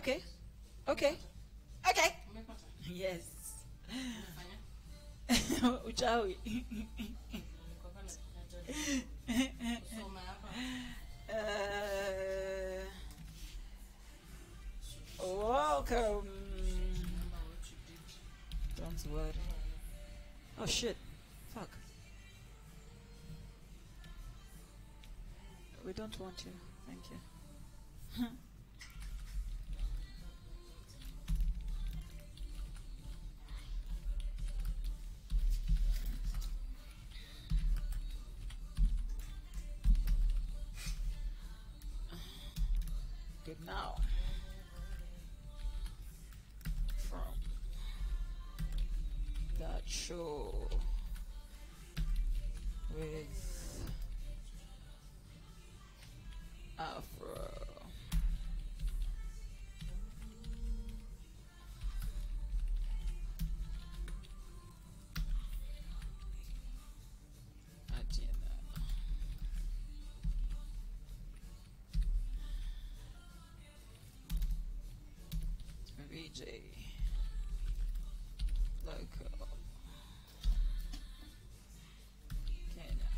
Okay. Okay. Okay. Yes. Uchawi. Uh, welcome. Don't worry. Oh shit. Fuck. We don't want you. Thank you. Local. Kenya.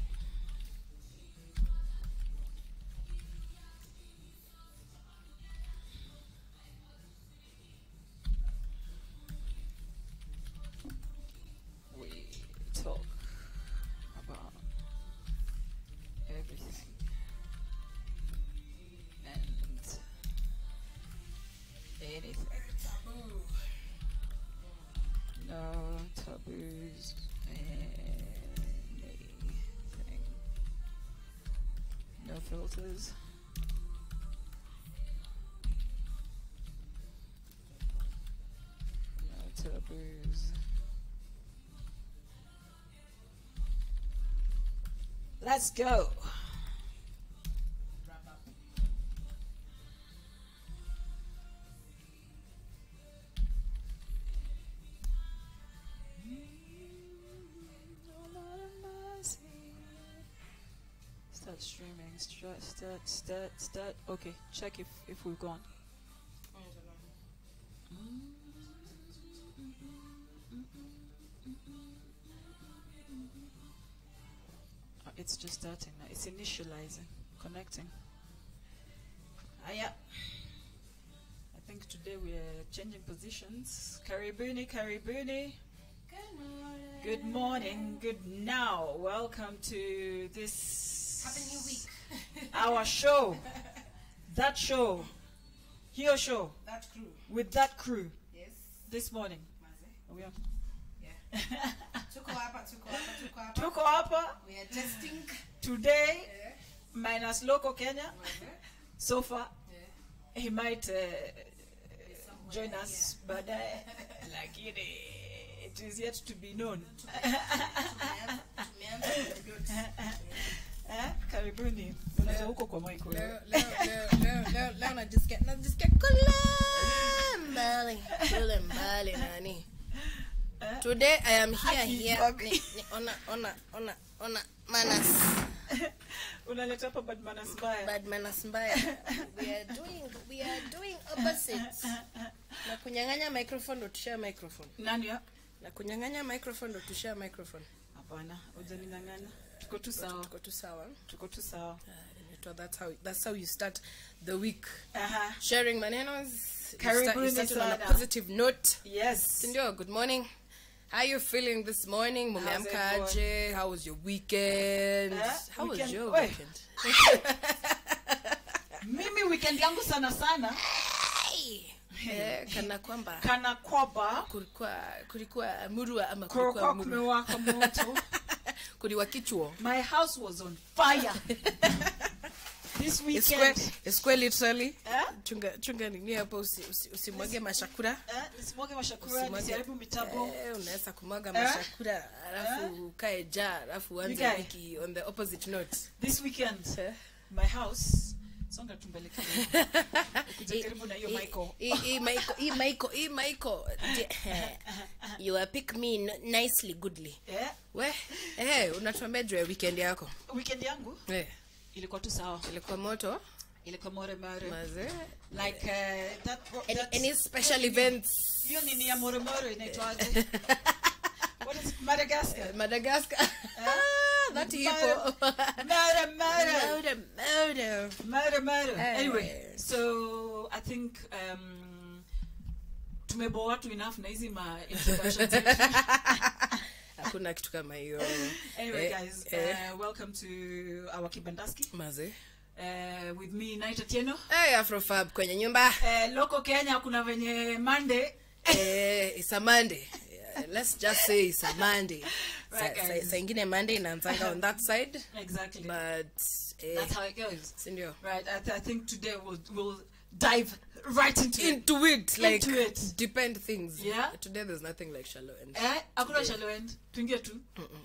We talk about everything and anything. Filters. No. Let's go. Start, start, start. Okay, check if if we've gone. Uh, It's just starting now. It's initializing, connecting. Ah, yeah. I think today we are changing positions. Karibuni, Karibuni. Good morning. Good morning, good now. Welcome to this Happy New Week. Our show. That show. Your show That crew. with that crew Yes. this morning. Are we on? Yeah. Tuko hapa, tuko hapa, tuko hapa. Tuko hapa We are testing. today Yeah. minus local Kenya. So far Yeah. he might uh, join us baadaye lakini it is yet to be known. Eh, karibuni. Unaweza huko kwa mic wewe. Leo- leo- leo- leo- leo- najisikia najisikia kula mbali kula mbali nani Eh? today i am here here ni, ni, ona ona ona ona manas unaleta hapa bad manas mbaya. bad manas mbaya we are doing we are doing opposites na kunyang'anya microphone ndo tushare microphone Nani ya? na kunyang'anya microphone ndo tushare microphone Hapana, hujaninyang'anya. Tuko tu sawa. tuko tu sawa Tuko tu sawa. Uh, that's how that's how you start the week Aha. sharing manenos you start, you on a positive note Yes. Sindio, good morning. How you feeling this morning? How's it Mumeamka going? aje? How was your weekend? Uh, How was your weekend? Mimi weekend yangu sana sana Kana kwamba kana kwamba kulikuwa kulikuwa murua ama kulikuwa kumewaka moto. kuliwa kichwa. My house was on fire. This weekend, it's iskwe literally. Eh? Chunga chunga nini hapo usi, usi, usimwage mashakura. Eh, mashakura, Usimwage- mitabo mitambo. Eh, unaweza kumwaga mashakura alafu kae ja alafu uanze on the opposite note. This weekend, my house. Songa tumbele. Karibu na hiyo maiko Hii- eh, you are pick me nicely goodly yeah. we eh, unatuambia juu ya weekend yako weekend yangu eh, ilikuwa tu sawa. ilikuwa moto ilikuwa more more Maze. like uh, that, Any, that any special events? hiyo nini ya more more inaitwaje what is Madagascar Madagascar. That Mara- Murder, murder, murder, Murder, murder. murder. Uh, anyway so i think um tumeboa watu enough na hizi ma introductions zetu. Hakuna kitu kama hiyo. anyway Eh, guys eh. uh, welcome to our kibandaski Maze. uh, with me Naita Tieno Hey, Afrofab kwenye nyumba. uh, loko Kenya kuna venye Monday eh, it's a Monday. Yeah, let's just say it's a Monday. Right, Sa- sa- ingine Monday inaanzanga on that side, exactly but eh, that's how it goes Sindio. right I, th- I think today we'll we'll dive right into Into it, like Into it. depend things. Yeah. Today there's nothing like shallow end. eh hakuna shallow end tuingie tu.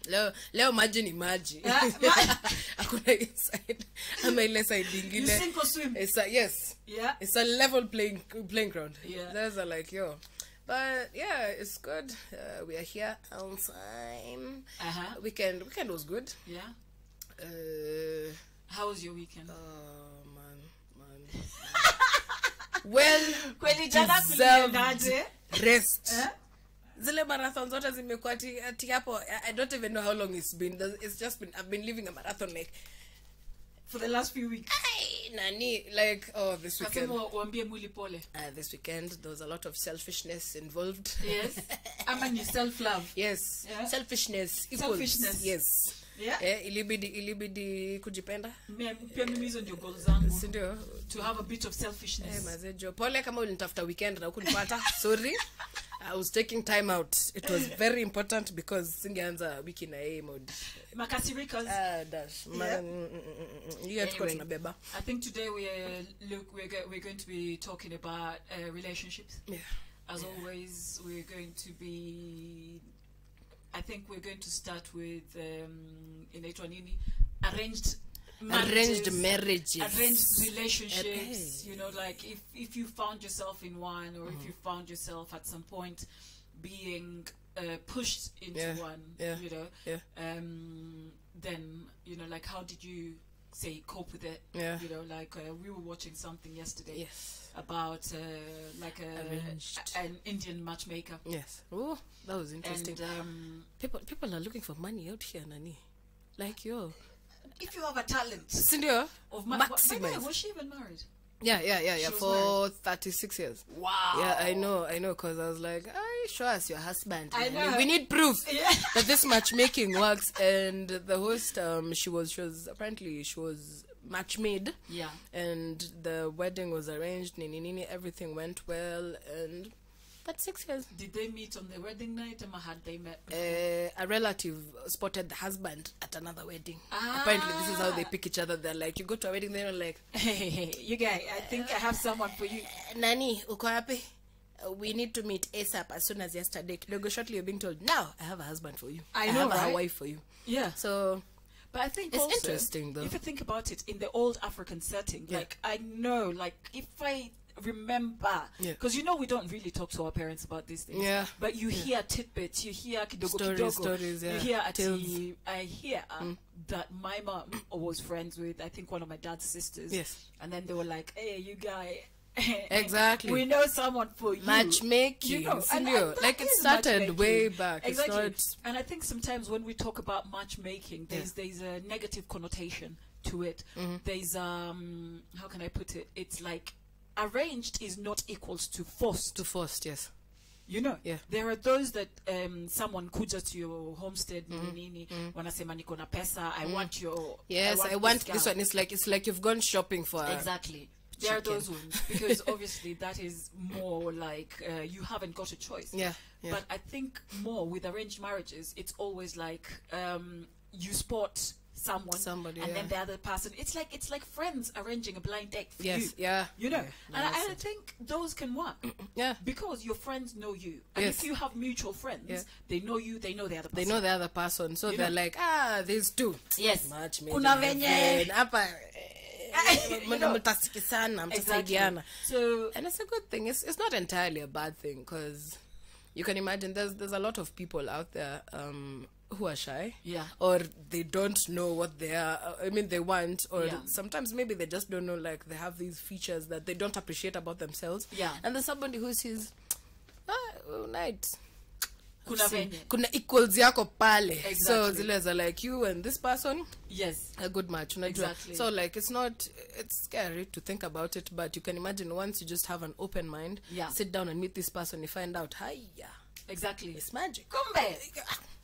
Leo leo maji ni maji. Yeah, ma- inside ama ile side you sink or swim It's a yes. yeah It's a level playing playing ground. Yeah. There's a like yo. But yeah, it's good. Uh, we are here on time. uh-huh Weekend weekend was good. yeah Uh, how was your weekend oh man, man. well kweli jana deserved rest. eh Zile marathon zote zimekuwa ati hapo. I- I don't even know how long it's been. It's just been I've been living a marathon like for the last few weeks ay, nani like oh this weekend. kasema uambie mwili pole Uh, this weekend there was a lot of selfishness involved. yes ama ni self love yes Yeah. selfishness equals Selfishness. yes yeah. Eh, ilibidi ilibidi kujipenda. Pia mimi hizo ndio goal zangu. Sindio to have a bit of eh, mazejo pole kama ulinitafuta weekend na ukunipata sorry. I was taking time out. It was very important because singeanza wiki na yeye mode. Makasirikas ah dash. Yeah. mm, mm, mm, hiyo tuko Anyway. tunabeba. I think today we're look we're, go, we're going to be talking about uh, relationships. yeah. As always, we're going to be. I think we're going to start with um, inaitwa nini arranged arranged marriages, marriages. Arranged relationships. You know, like if if you found yourself in one, or if you found yourself at some point being uh, pushed into Yeah, one, yeah, you know, yeah. um, then you know, like how did you say cope with it? Yeah. You know, like uh, we were watching something yesterday yes about uh, like a, Arranged. an Indian matchmaker, yes oh that was interesting and um, people people are looking for money out here nani like yo if you have a talent sindio of ma- by the way, was she even married? Yeah, yeah, yeah, yeah. For 36 years. Wow. Yeah, I know, I know, because I was like, I show us your husband. I man. know. We need proof Yeah. that this matchmaking works. And the host, um, she was, she was apparently she was match made, Yeah. and the wedding was arranged. Nini nini, everything went well, and but six years. Did they meet on the wedding night, or had they met? Uh, a relative spotted the husband at another wedding. Ah. Apparently, this is how they pick each other. They're like, you go to a wedding, they're like, Hey, hey, hey, you guys, I think I have someone for you. nani uko wapi Uh, we need to meet asap as soon as yesterday kidogo shortly you're being told now i have a husband for you I know, have a right? wife for you Yeah. so But I think It's also, interesting, though. If you think about it, in the old African setting, Yeah. like I know, like if I remember, Yeah. because you know we don't really talk to our parents about these things. Yeah. But you hear tidbits, you hear kidogo Stories, kidogo, stories, yeah. you hear ati, I hear uh, that my mom was friends with I think one of my dad's sisters. Yes. And then they were like, "Hey, you guy." Exactly. We know someone for you. matchmaking You know, and- like it started way back Exactly. And I think sometimes when we talk about matchmaking, there's there's a negative connotation to it. Mm-hmm. There's um how can I put it? It's like arranged is not equals to forced. To forced yes You know, Yeah. there are those that um someone kuja to your homestead Mm-hmm. nini nini wanasema niko na pesa I want your yes i want, this this one it's like it's like you've gone shopping for Exactly. There are those ones because obviously that is more like uh, you haven't got a choice. yeah yeah But I think more with arranged marriages, it's always like um, you spot someone, Somebody, and then the other person. It's like it's like friends arranging a blind date for yes you. yeah You know, yeah, and I, nice. I think those can work yeah because your friends know you, and Yes. if you have mutual friends, Yeah. they know you, they know the other person. they know the other person so You they're know. like ah these two Yes. Match made Kuna in venye- hapa mtasikisana exactly. mtasaidiana So and it's a good thing it's, it's not entirely a bad thing because you can imagine there's there's a lot of people out there um who are shy Yeah. or they don't know what they are uh, i mean they want or Yeah. sometimes maybe they just don't know like they have these features that they don't appreciate about themselves Yeah. and there's somebody who sees ah, oh, night Kuna kuna equals yako pale so zile za like you and this person Yes. a good match unajua Exactly. so like it's not it's scary to think about it but you can imagine once you just have an open mind Yeah. sit down and meet this person you find out hi yeah Exactly. it's magic Kumbe.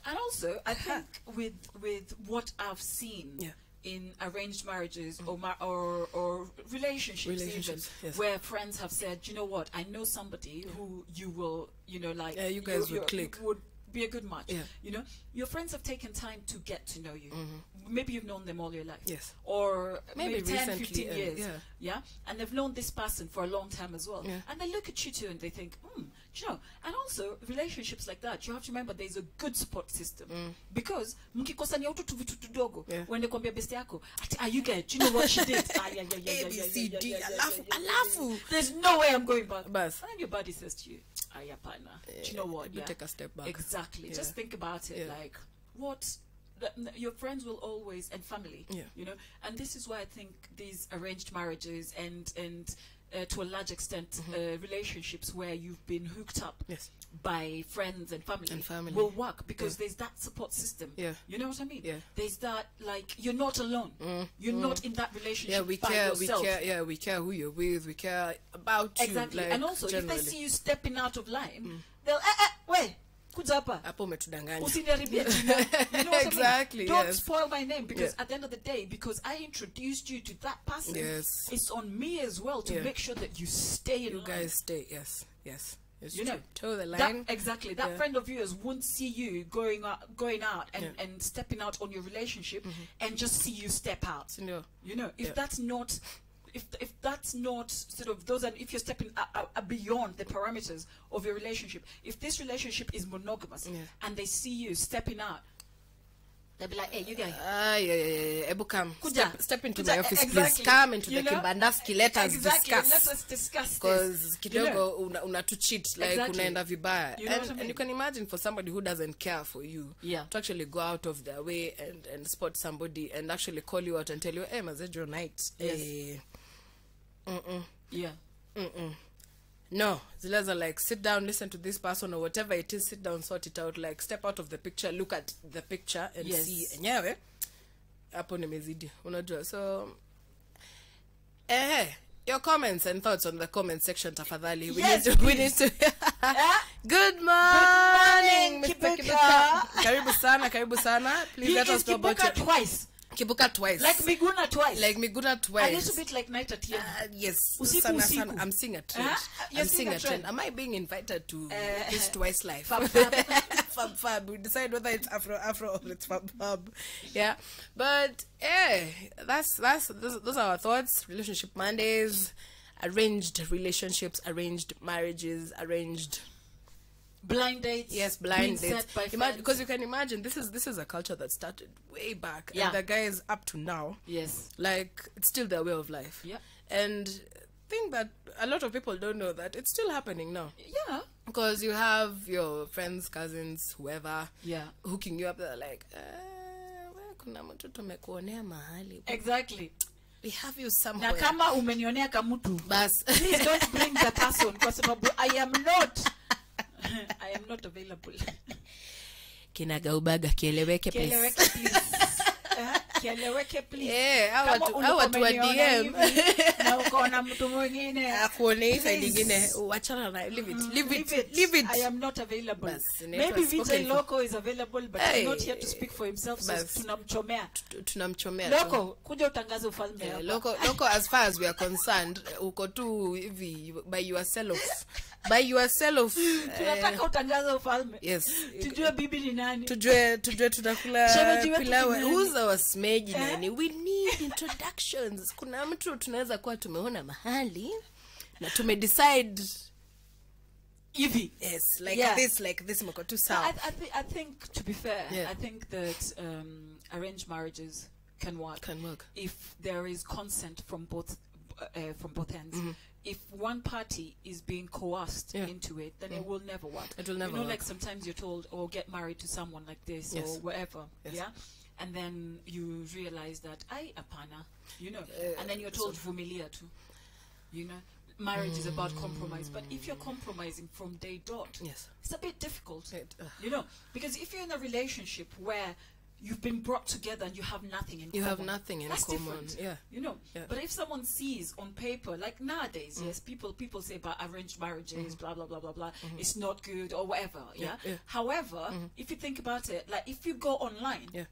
And also, I think with with what I've seen Yeah. in arranged marriages or ma- or or relationships, Relationships, even, yes. where friends have said, you know what, I know somebody who you will, you know, like Yeah, you guys would click. would be a good match. Yeah. You know, your friends have taken time to get to know you. Maybe you've known them all your life. Yes. Or Maybe maybe, 10, recently 15 and- years. yeah. Yeah. And they've known this person for a long time as well. Yeah. And they look at you too and they think, hmm, you know, and also relationships like that, you have to remember there's a good support system. Because mkikosania utu tu vitu tudogo, Yeah. when they kwambia best yako, ati, are you good? You know what she did? Ah, yeah, yeah, yeah, yeah, A, B, yeah, C, yeah, D, yeah, yeah, alafu, yeah, yeah, yeah, alafu. There's no way I'm going back. Bas. And then your body says to you, ah, yeah, partner. Do you know what? you Yeah. take a step back. Exactly. Yeah. Just think about it Yeah. like, what your friends will always and family Yeah. you know and this is why i think these arranged marriages and and uh, to a large extent Mm-hmm. uh, relationships where you've been hooked up Yes. by friends and family, And family. will work because there's that support system Yeah. you know what i mean Yeah. Mm, there's that like you're not alone you're not in that relationship yeah we care yourself. we care yeah we care who you're with we care about exactly you like, and also generally. if they see you stepping out of line Mm. they'll eh, eh, we kuja hapa hapo umetudanganya Usiniharibie jina. You know what I mean? Exactly, Don't yes. spoil my name because Yeah. at the end of the day, because I introduced you to that person, Yes. it's on me as well to Yeah. make sure that you stay in you line. guys stay yes yes it's You true know, toe the That, line exactly. That Yeah. friend of yours won't see you going out, going out and, Yeah. And stepping out on your relationship mm-hmm. and just see you step out. Sindio? You know, if Yeah. that's not, if if that's not sort of those, are if you're stepping a, a, beyond the parameters of your relationship, if this relationship is monogamous Yeah. and they see you stepping out, they'll be like, "Hey, you guys." Ah, yeah, yeah, yeah. Ebu come. Kuja. Step, step into Kuja, my office, exactly. please. Come into You the know? Kibandaski. Let us exactly. discuss. Let us discuss this. Because You know? una, una to cheat like Exactly. unaenda vibaya You know and, I and you can imagine for somebody who doesn't care for you Yeah. to actually go out of their way and, and spot somebody and actually call you out and tell you hey mazejo night Yes. Eh, Yeah. Mm-mm. no zileza like sit down listen to this person or whatever it is sit down sort it out like step out of the picture look at the picture and Yes. see enyewe hapo nimezidi unajua so eh your comments and thoughts on the comment section tafadhali we Yes, need to we need to yeah. good morning morning. Kibuka. Kibuka. karibu sana karibu sana please He let us know about twice. Kibuka twice Like Miguna twice. like miguna twice a little bit like night at. Uh, yes, Usiku, sana, usiku. sana. I'm seeing a trend. Huh? You're I'm seeing a trend. trend. Am I being invited to Uh, this twice life? Fab Fab. fab fab. We decide whether it's Afro Afro or it's fab fab. Yeah, but yeah, that's that's those, those are our thoughts. Relationship Mondays, arranged relationships, arranged marriages, arranged blind dates. yes blind dates because you can imagine this is this is a culture that started way back Yeah. and the guys up to now Yes. like it's still their way of life Yeah. and thing that a lot of people don't know that it's still happening now Yeah. because you have your friends cousins whoever Yeah. hooking you up they're like we kuna mtu tumekuonea mahali Exactly. we have you Na somewhere kama umenionea kamutu. bas Please don't bring the person kwa sababu I am not I am not available. kinagaubaga kieleweke please. Kieleweke please. Eh, Kieleweke please. Eh, watu- wa DM. na ukaona mtu mwingine akuonei side nyingine ingine wachana na leave it leave it leave it. I am not available. Bas, Maybe. Loco is available but Hey. he's not here to speak for himself so tunamchomea. Tunamchomea loco kuja utangaze ufalme hapa. loco local as far as we are concerned uko tu hivi by yourself by yourself tunataka Tunataka utangaze ufalme. yes Tujue bibi ni nani. tujue tujue tunakula pilau who's our Eh? nani we need introductions kuna mtu tunaweza kuwa tumeona mahali na tumedecide Hivi. yes like Yeah. this like this mko tu So I, sawa I, th- I think, to be fair, Yeah. I think that um, arranged marriages can work can work if there is consent from both uh, from both ends. if one party is being coerced Yeah. into it, then it will never work. It will never You know, work. like sometimes you're told, "Oh, get married to someone like this Yes. or whatever." Yes. Yeah, and then you realize that I apana, you know, Uh, and then you're told vumilia too. You know, marriage is about compromise, but if you're compromising from day dot, Yes. it's a bit difficult. It, uh, You know, because if you're in a relationship where you've been brought together and you have nothing in You common, have nothing in that's common, different. yeah. You know, Yeah. but if someone sees on paper, like nowadays, yes, people people say about arranged marriages, blah blah blah blah blah, it's not good or whatever. Yeah. Mm-hmm. yeah. However, if you think about it, like if you go online, Yeah.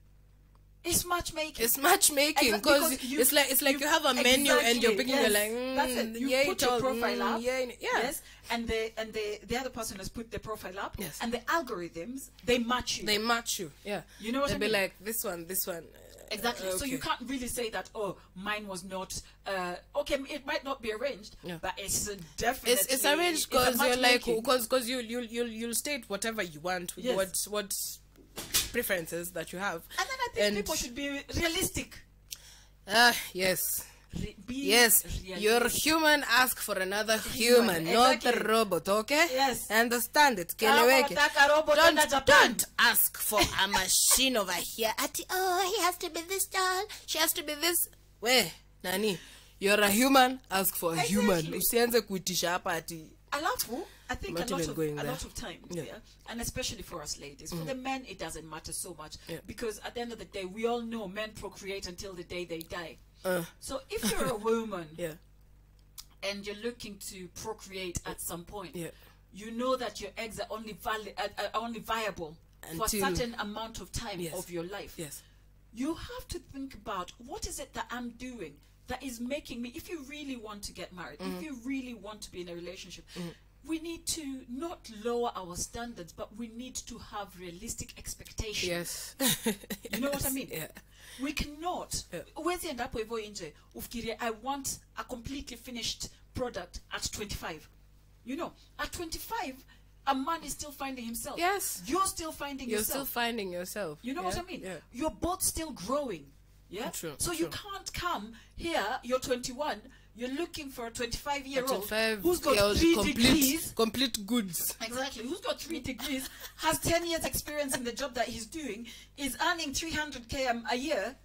It's matchmaking. It's matchmaking because you- it's like it's like you, have a menu and you're Exactly, picking. yes. You're like, mm, that's it. You yeah, put your profile mm, up. Yeah, yeah. Yes, and the and the the other person has put their profile up. Yes. And the algorithms they match you. They match you. Yeah. You know what They'll I be like this one, this one. uh, Exactly. So you can't really say that. Oh, mine was not. Uh, okay, it might not be arranged, Yeah. but it's uh, definitely. It's it's arranged because you're like because because you you you you'll state whatever you want, Yes. what what preferences that you have. And then I think and- people should be realistic. Ah, uh, yes. Re- be Yes, realistic. your human. Ask for another Human, human, not a robot. Okay? Yes. Understand it. Keleweke. Don't don't ask for a machine over here. Ati, oh, he has to be this tall. She has to be this. Where nani? You're a human. Ask for a human. Exactly. Usianze kuitisha hapa ati. Alafu, I think a lot of a there. lot of times, Yeah. yeah. and especially for us ladies. For the men, it doesn't matter so much Yeah. because at the end of the day, we all know men procreate until the day they die. Uh, So if you're a woman yeah. and you're looking to procreate at some point, Yeah. you know that your eggs are only valid, uh, uh, only viable for a certain amount of time Yes. of your life. Yes. You have to think about what is it that I'm doing that is making me. If you really want to get married, Mm-hmm. if you really want to be in a relationship. We need to not lower our standards, but we need to have realistic expectations. Yes. You know what I mean? Yeah. We cannot. Yeah. Huwezi enda hapo hivyo nje ufikirie I want a completely finished product at 25. You know, at 25, a man is still finding himself. Yes. You're still finding You're still yourself. finding yourself. you know yeah? what I mean? Yeah. You're both still growing. Yeah? True, so true. you can't come here, you're 21, you're looking for a 25 year old 25 who's got year old three complete, degrees. complete goods. Exactly. Who's got three degrees, has 10 years experience in the job that he's doing, is earning 300k a- a year.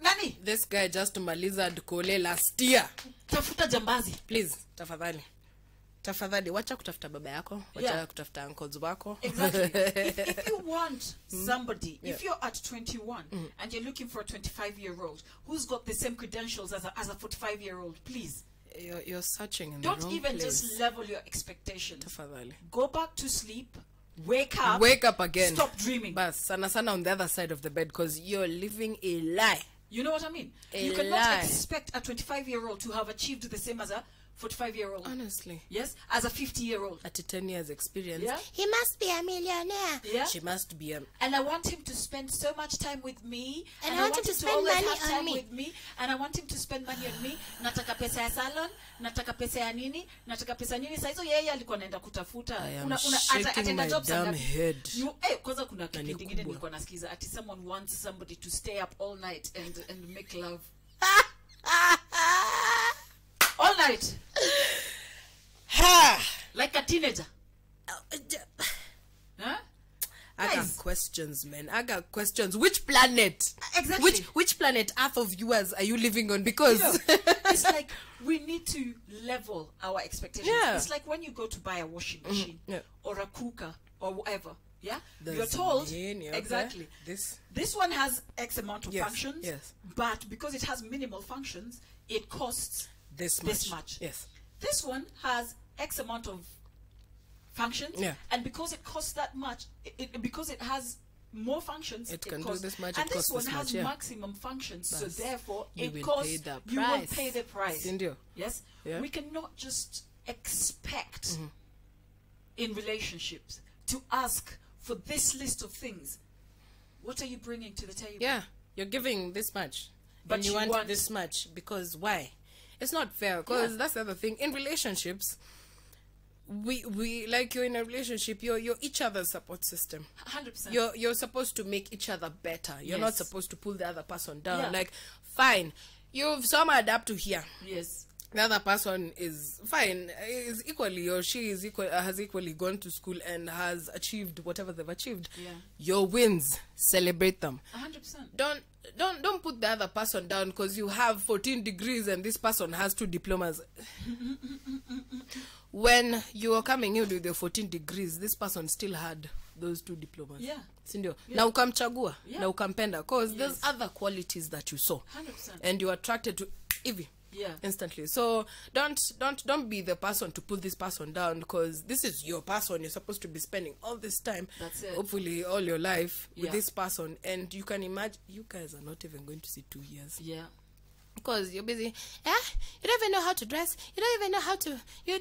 Nani? This guy just maliza kole last year. Tafuta jambazi. Please, tafadhali. Tafadhali, wacha kutafuta baba yako, wacha Yeah. kutafuta uncles wako. Exactly. if, if you want somebody, if you're at 21 mm. and you're looking for a 25 year old who's got the same credentials as a, as a 45 year old, please You're, you're searching in the don't wrong even place. just level your expectations. Tafadhali. Go back to sleep, wake up, Wake up again. stop dreaming. But sana sana on the other side of the bed because you're living a lie. You know what I mean? A you cannot lie. expect a 25 year old to have achieved the same as a 45 year old. Honestly. Yes, as a 50 year old. At 10 years experience, Yeah. he must be a millionaire. Yeah. She must be a And I want him to spend so much time with me. And and I want I, want him to to spend always money have time on me. with me. And I want him to spend money on me. Nataka pesa ya salon, nataka pesa ya nini, nataka pesa nini. Sasa hizo yeye alikuwa anaenda kutafuta. I am una shaking ataenda my jobs damn head. You, eh, kwanza kuna kipindi ingine kubwa. nilikuwa nasikiza ati someone wants somebody to stay up all night and, and make love. Ha! Like a teenager. Oh, huh? I got questions, man. I got questions. Which planet? Exactly. Which which planet Earth of yours are you living on? Because You know, it's like we need to level our expectations. Yeah. It's like when you go to buy a washing mm-hmm. machine yeah. or a cooker or whatever. Yeah, There's you're told main, yeah, okay. exactly. This This one has X amount of Yes, functions, yes. but because it has minimal functions, it costs this much. this much. Yes. This one has X amount of functions, Yeah. and because it costs that much, it, it- because it has more functions, It can do costs, this much, and this one this has much, yeah. maximum functions. So therefore, You it will costs. pay the You will pay the price. Sindio? Yes. Yeah. We cannot just expect Mm-hmm. in relationships to ask for this list of things. What are you bringing to the table? Yeah, you're giving this much, But and you, you want, want- this much because why? It's not fair. Because Yeah. that's the other thing in relationships. We we like you're in a relationship. You're you're each other's support system. hundred percent. You're you're supposed to make each other better. You're not supposed to pull the other person down. Yeah. Like, fine, you've some adapt to here. Yes. The other person is fine is equally or she is equal uh, has equally gone to school and has achieved whatever they've achieved Yeah. your wins celebrate them 100%. don't don't don't put the other person down because you have 14 degrees and this person has two diplomas when you were coming in with your 14 degrees this person still had those two diplomas Yeah. sindio yeah. na ukamchagua Yeah. na ukampenda because Yes. there's other qualities that you saw 100%. and you're attracted to hivi Yeah. instantly. So don't don't don't be the person to put this person down because this is your person you're supposed to be spending all this time That's it. hopefully all your life with this person. And you can imagine you guys are not even going to see two years. Yeah. because you're busy. Yeah you don't even know how to dress. You don't even know how to you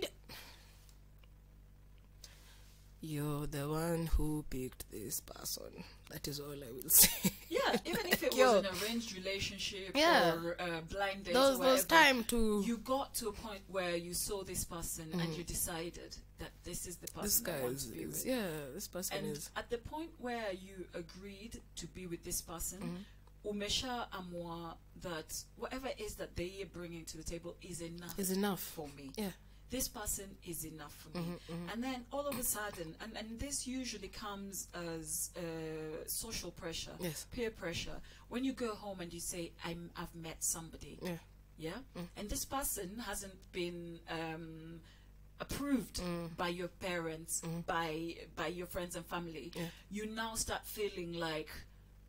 you're the one who picked this person that is all i will say Yeah, even if it Yo. was an arranged relationship Yeah. or uh, blind date those or those time to you got to a point where you saw this person and you decided that this is the person this guy is, to be is with. yeah this person And is at the point where you agreed to be with this person, Mm-hmm. umesha amua that whatever it is that they are bringing to the table is enough is enough for me. yeah This person is enough for me. Mm-hmm, And then all of a sudden, and, and this usually comes as uh, social pressure, Yes. peer pressure. When you go home and you say, I'm, I've met somebody, yeah yeah, Mm. and this person hasn't been um, approved Mm. by your parents, by by your friends and family, Yeah. you now start feeling like,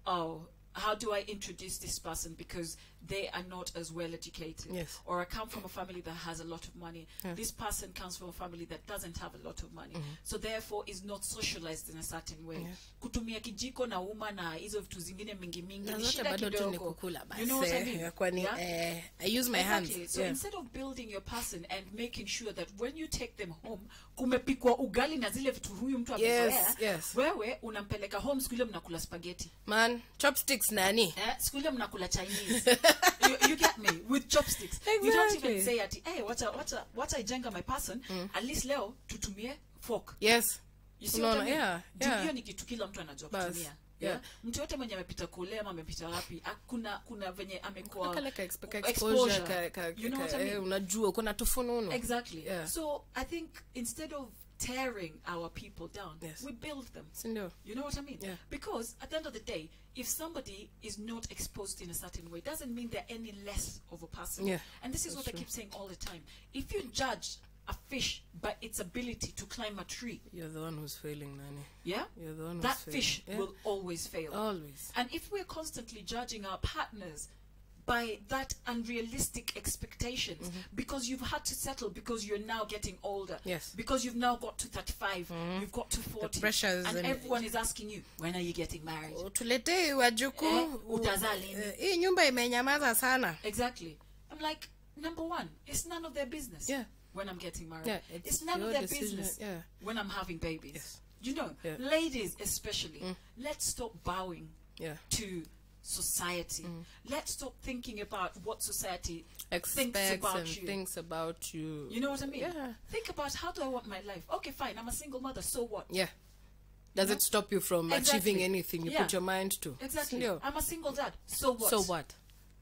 oh, how do I introduce this person because they are not as well educated, Yes. or I come from a family that has a lot of money. Yeah. This person comes from a family that doesn't have a lot of money, Mm -hmm. so therefore is not socialized in a certain way. Yeah. Kutumia kijiko na uma na hizo vitu zingine mingi mingi na ni shida kidogo. You know what I mean? kwani Yeah? eh, i use my Exactly. hands So yeah. instead of building your person and making sure that when you take them home kumepikwa ugali na zile vitu huyu mtu amezoea, Yes, yes. wewe unampeleka home siku ile mnakula spaghetti man chopsticks nani eh, siku ile mnakula chinese you, you get me with chopsticks you don't even say ati hey, wacha wacha wacha ijenga my person at least leo tutumie fork yes You see what I Unaona, mean? yeah, yeah. hiyo ni kitu kila mtu anajua kutumia yeah. yeah? mtu yote mwenye amepita kule ama amepita wapi ah, kuna kuna venye amekuwa You know I mean? eh, unajua kuna tufununu Exactly. Yeah. So I think instead of tearing our people down, Yes. we build them. sindio You know what I mean? Yeah. Because at the end of the day, if somebody is not exposed in a certain way, doesn't mean they're any less of a person. Yeah, And this is what I keep saying all the time. If you judge a fish by its ability to climb a tree, you're the one who's failing nani yeah, you're the one who's that fish yeah. will always fail. always And if we're constantly judging our partners by that unrealistic expectations because you've had to settle because you're now getting older. Yes. Because you've now got to 35, you've got to 40. The pressures and, everyone is asking you, when are you getting married? tuletee wajuku Eh, utazaa? Eh, hii nyumba imenyamaza sana Exactly. I'm like, number one, it's none of their business Yeah. when I'm getting married. Yeah, it's, it's none of their decision, business yeah. when I'm having babies. Yes. You know, Yeah. ladies especially, let's stop bowing yeah to society. Mm. Let's stop thinking about what society thinks about and you. thinks about you You know what I mean? Yeah. Think about how do I want my life? Okay, fine. I'm a single mother. So what? yeah does it stop you from Exactly. achieving anything you Yeah. put your mind to Exactly. Sindio? I'm a single dad. So what? so what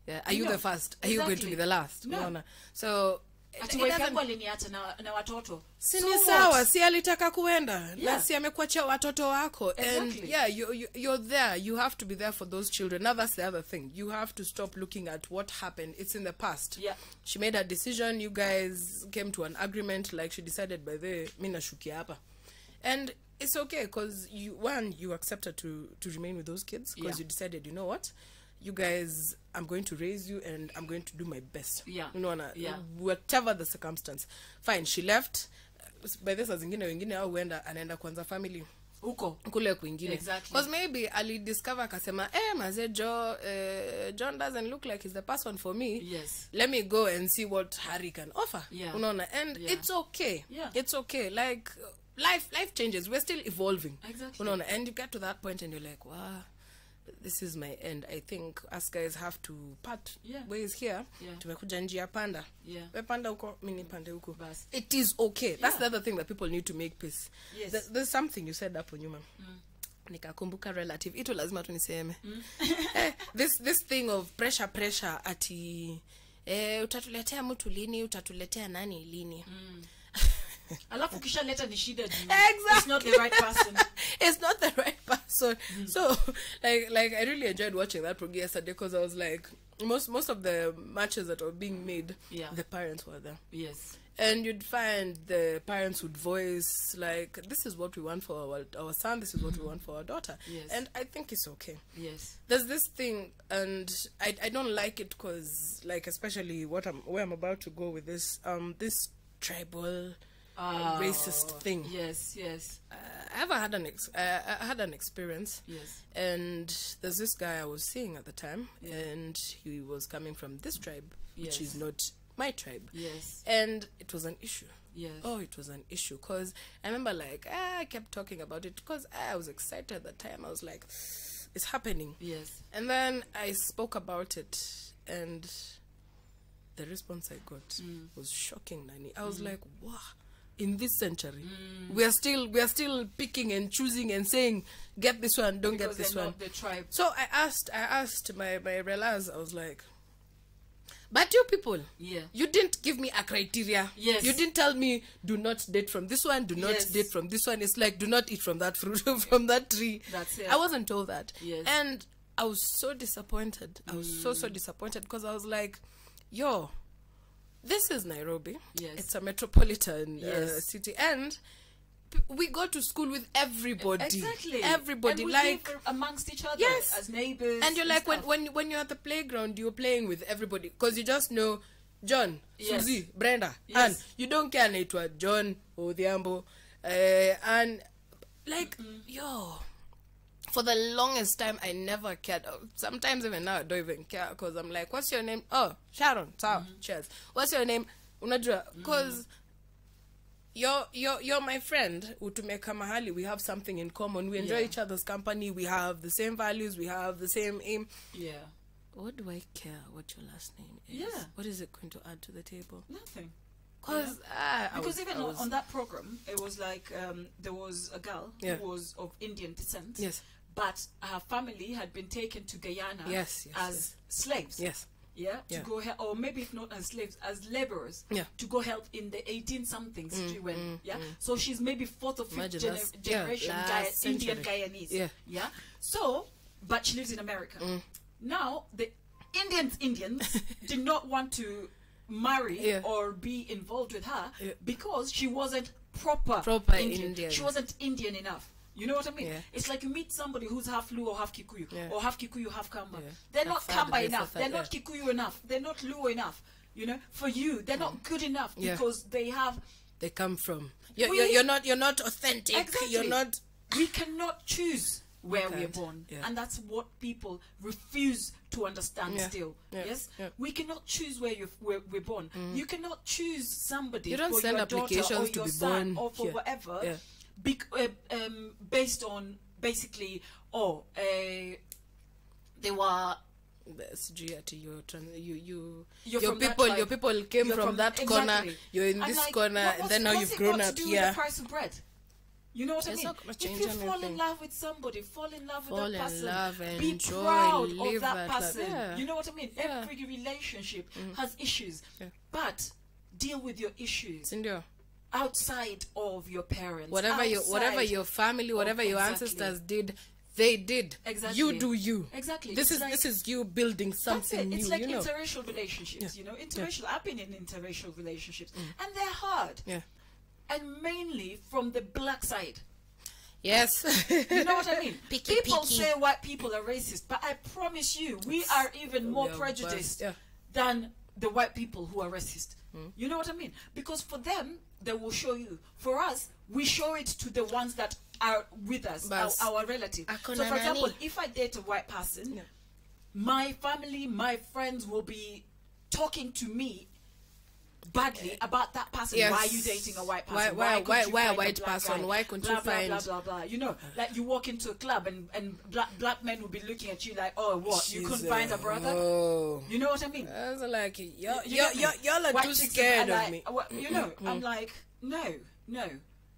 yeah are You you, know, the first are you going to be the last No. Unaona? so it- Ati wife yangu aliniacha na, na watoto. si ni sawa si alitaka kuenda na Yeah. si amekuacha watoto wako. And Exactly. yeah you, you, you're there. You have to be there for those children. Now that's the other thing. You have to stop looking at what happened. It's in the past. Yeah. she made her decision. You guys came to an agreement. Like she decided by the mi nashukia hapa. And it's okay because you one you accepted to to remain with those kids because Yeah. you decided you know what you guys i'm going to raise you and i'm going to do my best Yeah. you know Yeah. whatever the circumstance fine she left by the saa zingine wengine au huenda anaenda kwanza family Huko. kule kwingine Exactly. because maybe alidiscover akasema eh maze jo eh, john doesn't look like he's the person for me Yes. let me go and see what harry can offer Yeah. unaona and Yeah. it's okay Yeah. it's okay like life life changes we're still evolving Exactly. unaona and you get to that point and you're like wow this is my end i think us guys have to part Yeah. ways here Yeah. tumekuja njia panda Yeah. we panda huko mi nipande huko Bas. it is okay yeah. that's the other thing that people need to make peace Yes. There- there's something you said hapo nyuma nikakumbuka relative ito lazima tuniseme mm. eh, this this thing of pressure pressure ati eh, utatuletea mtu lini utatuletea nani lini alafu ukishaleta ni shida Exactly. it's not the right person it's not the right person. So, like, like I really enjoyed watching that program yesterday because I was like, most most of the matches that were being made, Yeah. the parents were there, yes and you'd find the parents would voice like, "This is what we want for our our son. This is what we want for our daughter," Yes. and I think it's okay. yes There's this thing, and I I don't like it because, like, especially what I'm where I'm about to go with this, um, this tribal. Ah, racist thing. yes yes Uh, I ever had an ex- uh, I had an experience yes and there's this guy I was seeing at the time, Yeah. and he was coming from this tribe, which Yes. is not my tribe, yes and it was an issue. yes Oh, it was an issue because I remember like I kept talking about it because I was excited at the time. I was like, it's happening, yes and then I spoke about it, and the response I got Mm. was shocking, Nani. I was like, wow. In this century, we are still we are still picking and choosing and saying, get this one, don't because get this one. So I asked, I asked my my relatives. I was like, but you people, yeah you didn't give me a criteria. Yes. You didn't tell me do not date from this one, do not Yes. date from this one. It's like do not eat from that fruit from that tree. That's it. I wasn't told that. Yes. And I was so disappointed. I was so so disappointed because I was like, yo, this is Nairobi. Yes. It's a metropolitan uh, city and we go to school with everybody. exactly Everybody like amongst each other Yes. as neighbors and you're like when, when when you're at the playground you're playing with everybody because you just know john Yes. suzy brenda Yes. and you don't care anaitwa john odhiambo uh, and like yo for the longest time i never cared. Sometimes even now i don't even care because i'm like what's your name? Oh sharon. Sawa cheers. What's your name? Unajua. Because you're you're you're my friend. Utumeka mahali. We have something in common. We enjoy Yeah. each other's company. We have the same values. We have the same aim. Yeah. What do i care what your last name is? Yeah. what is it going to add to the table? Nothing. Because ah, I because was- even on, was- on that program it was like um, there was a girl Yeah. who was of indian descent. Yes but her family had been taken to guyana Yes, yes, as yes. slaves yes yeah, to Yeah. go help, or maybe if not as slaves, as laborers, Yeah. to go help in the 18 somethings mm, she went, mm, yeah. Mm. So she's maybe fourth or fifth gener- yeah, generation Gaya- Indian. Guyanese, Yeah. yeah. So, but she lives in America. Now the Indians, Indians did not want to marry Yeah. or be involved with her Yeah. because she wasn't proper, Proper Indian. Indian. She wasn't Indian enough. You know what I mean? Yeah. It's like you meet somebody who's half Luo or half Kikuyu, Yeah. or half Kikuyu, half Kamba. Yeah. They're not Kamba enough. They're not. Kikuyu enough. They're not Luo enough. You know, for you, they're not good enough because they have. they come from you're, We- you're, not you're not authentic Exactly. you're not We cannot choose where we're born, Yeah. and that's what people refuse to understand. Yeah. Still, Yeah. yes, we cannot choose where you're where we're born. Mm. You cannot choose somebody. You don't for send applications or to your be son born or for whatever. Bec- uh, um, based on basically, oh, uh, they were SG at your you you You're your people your people came You're from, that corner you're in I'm this like, corner and then now you've grown up here With the price of bread. You know what It's I mean? if you fall in love with somebody, fall in love with Fall that in person. love, Be enjoy, proud live of that, that person. Yeah. You know what I mean? Yeah. Every relationship has issues, Yeah. but deal with your issues Sindio? Outside of your parents. whatever your whatever your family whatever your exactly. ancestors did they did Exactly. you do you Exactly. this It's is like- this is you building something it. new It's like you know interracial relationships, you know. Interracial. I've been in interracial relationships, and they're hard, yeah and mainly from the black side. yes You know what I mean? Picky, people picky. say white people are racist, but I promise you, we are even more are prejudiced yeah. than the white people who are racist. Hmm. You know what I mean? Because for them, they will show you. For us, we show it to the ones that are with us, our, our relative. So, for example, if I date a white person, Yeah. my family, my friends will be talking to me badly about that person. Yes. Why are you dating a white person? Why- why- couldn't why- why a white person? guy? Why couldn't blah, you blah, find- blah blah blah? blah? You know, like you walk into a club and and black black men will be looking at you like, oh, what? You couldn't She's, find uh, a brother? Oh. You know what I mean? I was like, y'all, You y'all, y'all, y'all are too scared of like- me. well, You know, I'm like, no, no.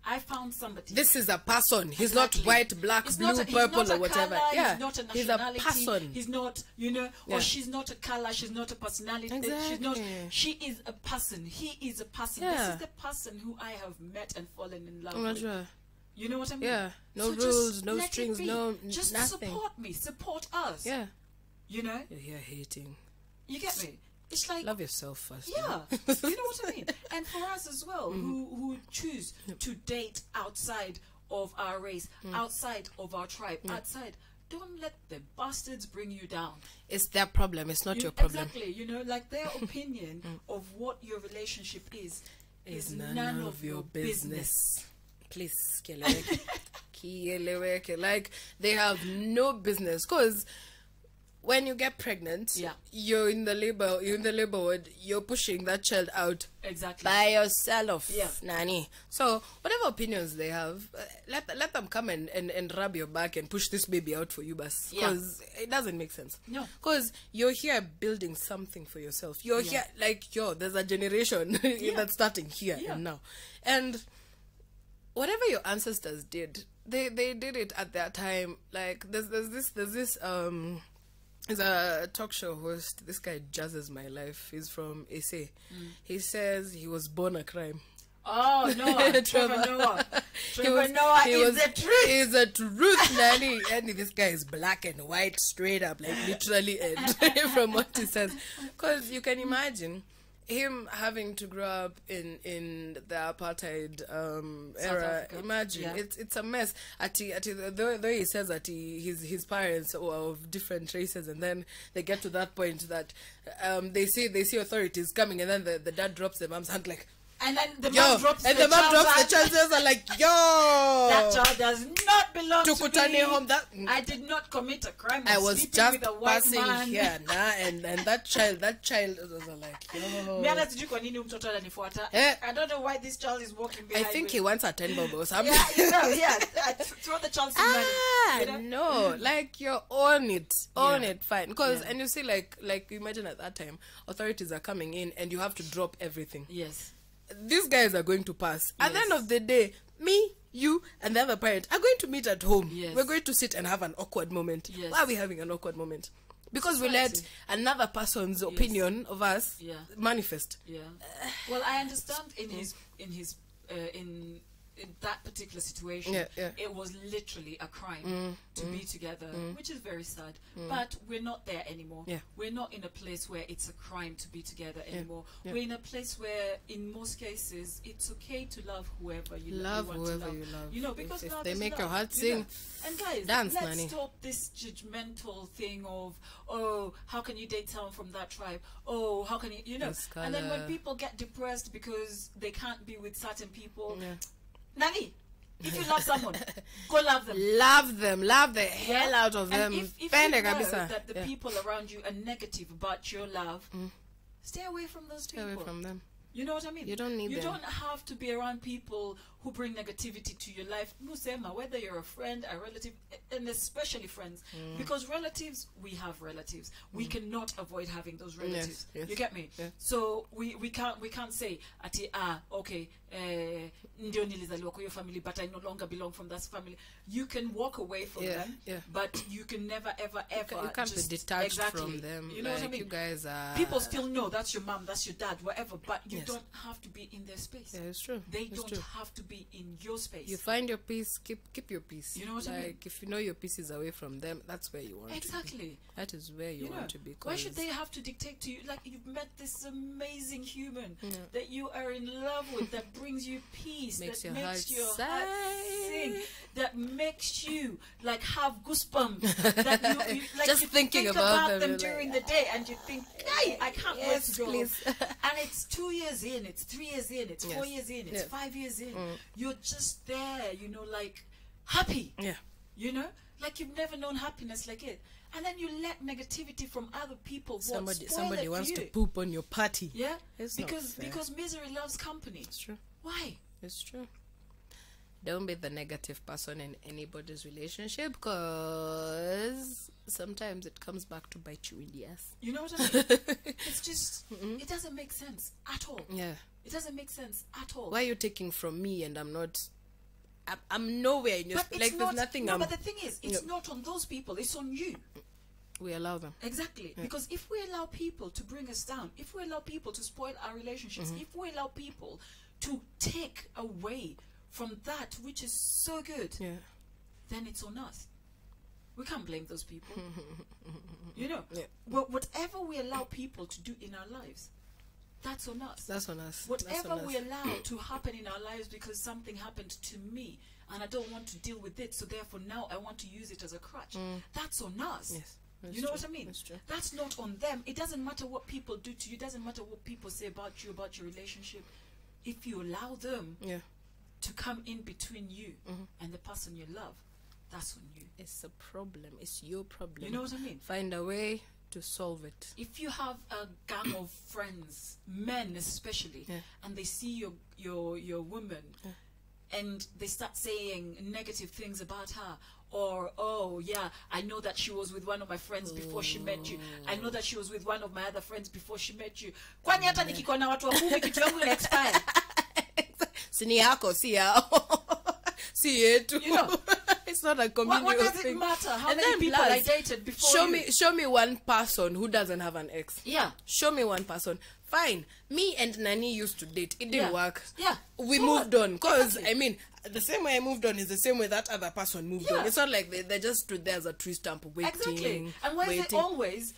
I found somebody. This is a person. He's Exactly. not white, black, He's blue, a- purple, or whatever. Colour, yeah, he's not a he's a person. He's not, you know, Yeah. or she's not a color. She's not a personality. Exactly. She's not. She is a person. He is a person. Yeah. This is the person who I have met and fallen in love I'm with. sure. You know what I mean? Yeah. No So rules, no strings, no Just nothing. support me. Support us. Yeah, You know. you're here hating. You get me? It's like Love yourself first. Yeah, you know what I mean. And for us as well, Mm. who who choose to date outside of our race, Mm. outside of our tribe, outside, don't let the bastards bring you down. It's their problem. It's not You- your problem. Mm. Exactly. You know, like their opinion of what your relationship is Is is none, of, your business. Please, kieleweke. Kieleweke. Like they have no business because when you get pregnant, Yeah. you're in the labor. You're in the labor ward. You're pushing that child out Exactly. by yourself, Yeah. nanny. So whatever opinions they have, uh, let let them come and, and, and rub your back and push this baby out for you, bus. Yeah. Because it doesn't make sense. No. Because you're here building something for yourself. You're Yeah. here like yo. There's a generation Yeah. that's starting here Yeah. and now, and whatever your ancestors did, they they did it at their time. Like there's there's this there's this um. He's a talk show host. This guy jazzes my life. He's from SA. Mm. He says he was born a crime. Oh Noah, Trevor Noah, He Trevor was, Noah he is was, the truth. He's the truth. And this guy is black and white, straight up, like literally, and from what he says. Because you can imagine him having to grow up in in the apartheid um, era. Africa. Imagine Yeah. it's it's a mess. At at though, though he says that he, his his parents were of different races, and then they get to that point that um, they see they see authorities coming, and then the, the dad drops the mom's hand like. And then the Yo, mom drops and the, the mom child's drops the chances are like, yo, That child does not belong to Tukutane me. home. That I did not commit a crime. I was just with a white passing man. here, nah, and and that child, that child was like, yo. Mi hata sijui kwa nini huyu mtoto ananifuata. Eh. I don't know why this child is walking I think me. he wants a ten bob or something. Yeah, you know, yeah. Throw the child some Ah, money. You know? no, like you're on it, on Yeah. it, fine. Because Yeah. and you see, like, like imagine at that time, authorities are coming in, and you have to drop everything. Yes. These guys are going to pass. At the end of the day, me, you, and the other parent are going to meet at home. Yes. We're going to sit and have an awkward moment. Yes. Why are we having an awkward moment? Because we let another person's opinion of us Yeah. manifest. Yeah. Well, I understand in his in his uh, in in that particular situation, Yeah, yeah. it was literally a crime mm, to be mm, together, mm. which is very sad. But we're not there anymore. Yeah. We're not in a place where it's a crime to be together anymore. We're in a place where, in most cases, it's okay to love whoever you lo- Love you whoever to love. you love. You know, If- because if love they make your heart sing, And guys, dance, let's Nani. stop this judgmental thing of oh, how can you date someone from that tribe? Oh, how can you, you know? And then when people get depressed because they can't be with certain people, Yeah. Nani, if you love someone, go love them. Love them, love the hell Yeah? out of and them. If, if you know that the Yeah. Mm. people around you are negative about your love, stay away from those Stay people. Stay away from them. You know what I mean? You don't need You them. don't have to be around people who bring negativity to your life. Musema, whether you're a friend, a relative, and especially friends, Mm. because relatives, we have relatives. We cannot avoid having those relatives. yes. You get me? Yeah. So we, we can't we can't say ati ah okay eh, ndio nilizaliwa kwa hiyo family but I no longer belong from that family. You can walk away from Yeah, them, yeah. but you can never ever ever You can't be just- detached exactly. from them. You know like, what I mean? You guys are. People still know that's your mom, that's your dad, whatever, but you Yes. don't have to be in their space. Yeah, it's true. They it's don't true. have to be in your space. You find your peace. Keep keep your peace. You know what I like, mean? if you know your peace is away from them, that's where you want to be. exactly. That is where you, You know, want to be. why should they have to dictate to you? Like you've met this amazing human that you are in love with, that brings you peace, Makes that your makes heart your heart sing, that makes you like have goosebumps. that you, you, like, Just you thinking think about them, them during like, the day, and you think, "Hey, I can't wait to go." please. and it's two years in, it's three years in, it's four years in, it's. Mm. five years in. You're just there, you know, like happy. Yeah. You know, like you've never known happiness like it, and then you let negativity from other people. Somebody somebody wants to poop on your party. Yeah, It's because because misery loves company. It's true. Why? It's true. Don't be the negative person in anybody's relationship because sometimes it comes back to bite you in the ass. You know what I mean? it's just it doesn't make sense at all. Yeah. It doesn't make sense at all. Why are you taking from me and I'm not I'm, I'm nowhere in your But sp- like not, there's nothing no, I'm, but the thing is, it's No. not on those people, it's on you. we allow them Exactly. Because if we allow people to bring us down, if we allow people to spoil our relationships, Mm-hmm. if we allow people to take away from that which is so good, yeah then it's on us. We can't blame those people. you know, Yeah. Wha- whatever we allow people to do in our lives, that's on us. that's on us Whatever on we allow to happen in our lives because something happened to me and I don't want to deal with it, so therefore now I want to use it as a crutch. That's on us. Mm. Yes, that's you know true. what I mean? That's true. That's not on them. It doesn't matter what people do to you, it doesn't matter what people say about you, about your relationship. If you allow them yeah to come in between you Mm-hmm. and the person you love, that's on you. it's a problem it's your problem You know what I mean? find a way to solve it if you have a gang of friends, men especially, Yeah. and they see your your your woman, and they start saying negative things about her, or oh yeah, I know that she was with one of my friends before she met you. I know that she was with one of my other friends before she met you. Kwani hata nikikuwa na watu wa kumi kitu yangu ina expire. sini yako si yao si yetu You know, it's not a community communal what does it matter how And many people people I dated before show you? me show me one person who doesn't have an ex Yeah. show me one person fine me and nani used to date it didn't Yeah. work Yeah. we So moved what? on because Exactly. i mean the same way i moved on is the same way that other person moved yeah. on it's not like they, they just stood there as a tree stump waiting Exactly. And why waiting. is it always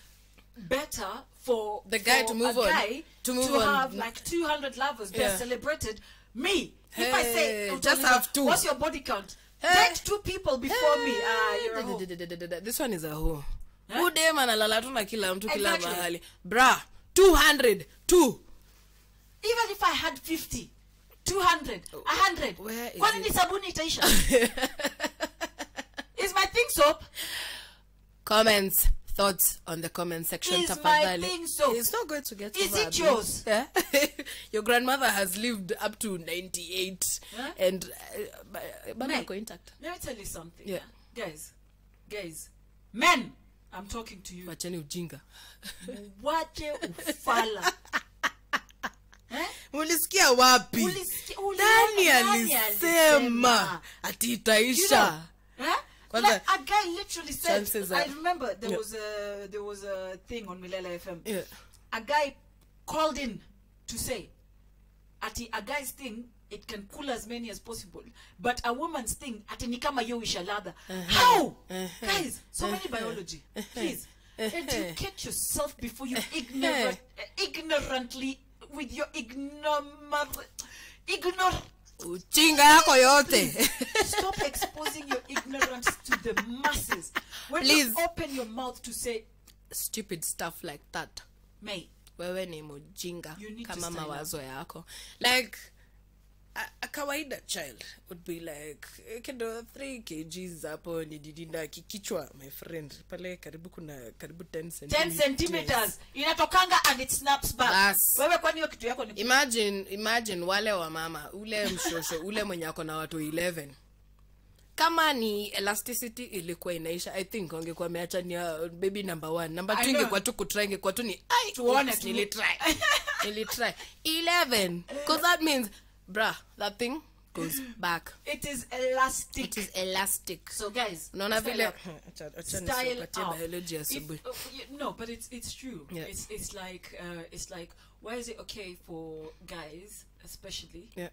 better for The guy for to move a on, guy to move to on. have like 200 lovers Yeah. they're celebrated? Me, hey, if I say "Oh, just have two." What's your body count? Hey. Get two people before hey. me. Ah, you're a this one is a hoe who dem analala tu na kila mtu kila mahali bra 200 two Even if I had 50, 200, 100, Where is kwani ni sabuni itaisha? is my thing soap? comments thoughts on the comment section Is my tafadhali. thing so? it's not going to get Is it yours? Yeah? your grandmother has lived up to 98 Huh? and uh, ba- bado Meg. intact Let me tell you something. Yeah. Guys, guys, men, I'm talking to you. wacheni ujinga Wache ufala. eh? Ulisikia wapi nani alisema ati You itaisha know, eh? Kwanza- Like a guy literally said. I remember there Yeah. was a there was a thing on Milele FM. Yeah. A guy called in to say, "Ati a guy's thing." It can cool as many as possible, but a woman's thing, ati ni kama yo ishaladha. How, uh -huh. guys? So many biology. Please educate yourself before you ignorant, ignorantly with your ignomar ignor uchinga yako yote Stop exposing your ignorance to the masses. When Please. you open your mouth to say, stupid stuff like that May, wewe ni mujinga kama mawazo yako like a, a kawaida child would be like eh, kido 3 kgs hapo ni didinda kikichwa my friend. Pale karibu kuna karibu 10 10 centimeters. centimeters. Inatokanga and it snaps back. Bas. Wewe kwani hiyo kitu yako ni imagine imagine wale wa mama ule mshosho ule mwenye ako na watu 11 kama ni elasticity ilikuwa inaisha i think wangekuwa ameachania baby number one. Number I two ingekuwa tu kutry ingekuwa tu ni ai Tuone nilitry. Nilitry. 11 because that means bruh that thing goes back It is elastic. it is elastic So guys, unaona style vile up. Acha- acha style up. biology asubuhi uh, no, but it's it's true. Yeah. It's it's like uh, it's like why is it okay for guys especially yeah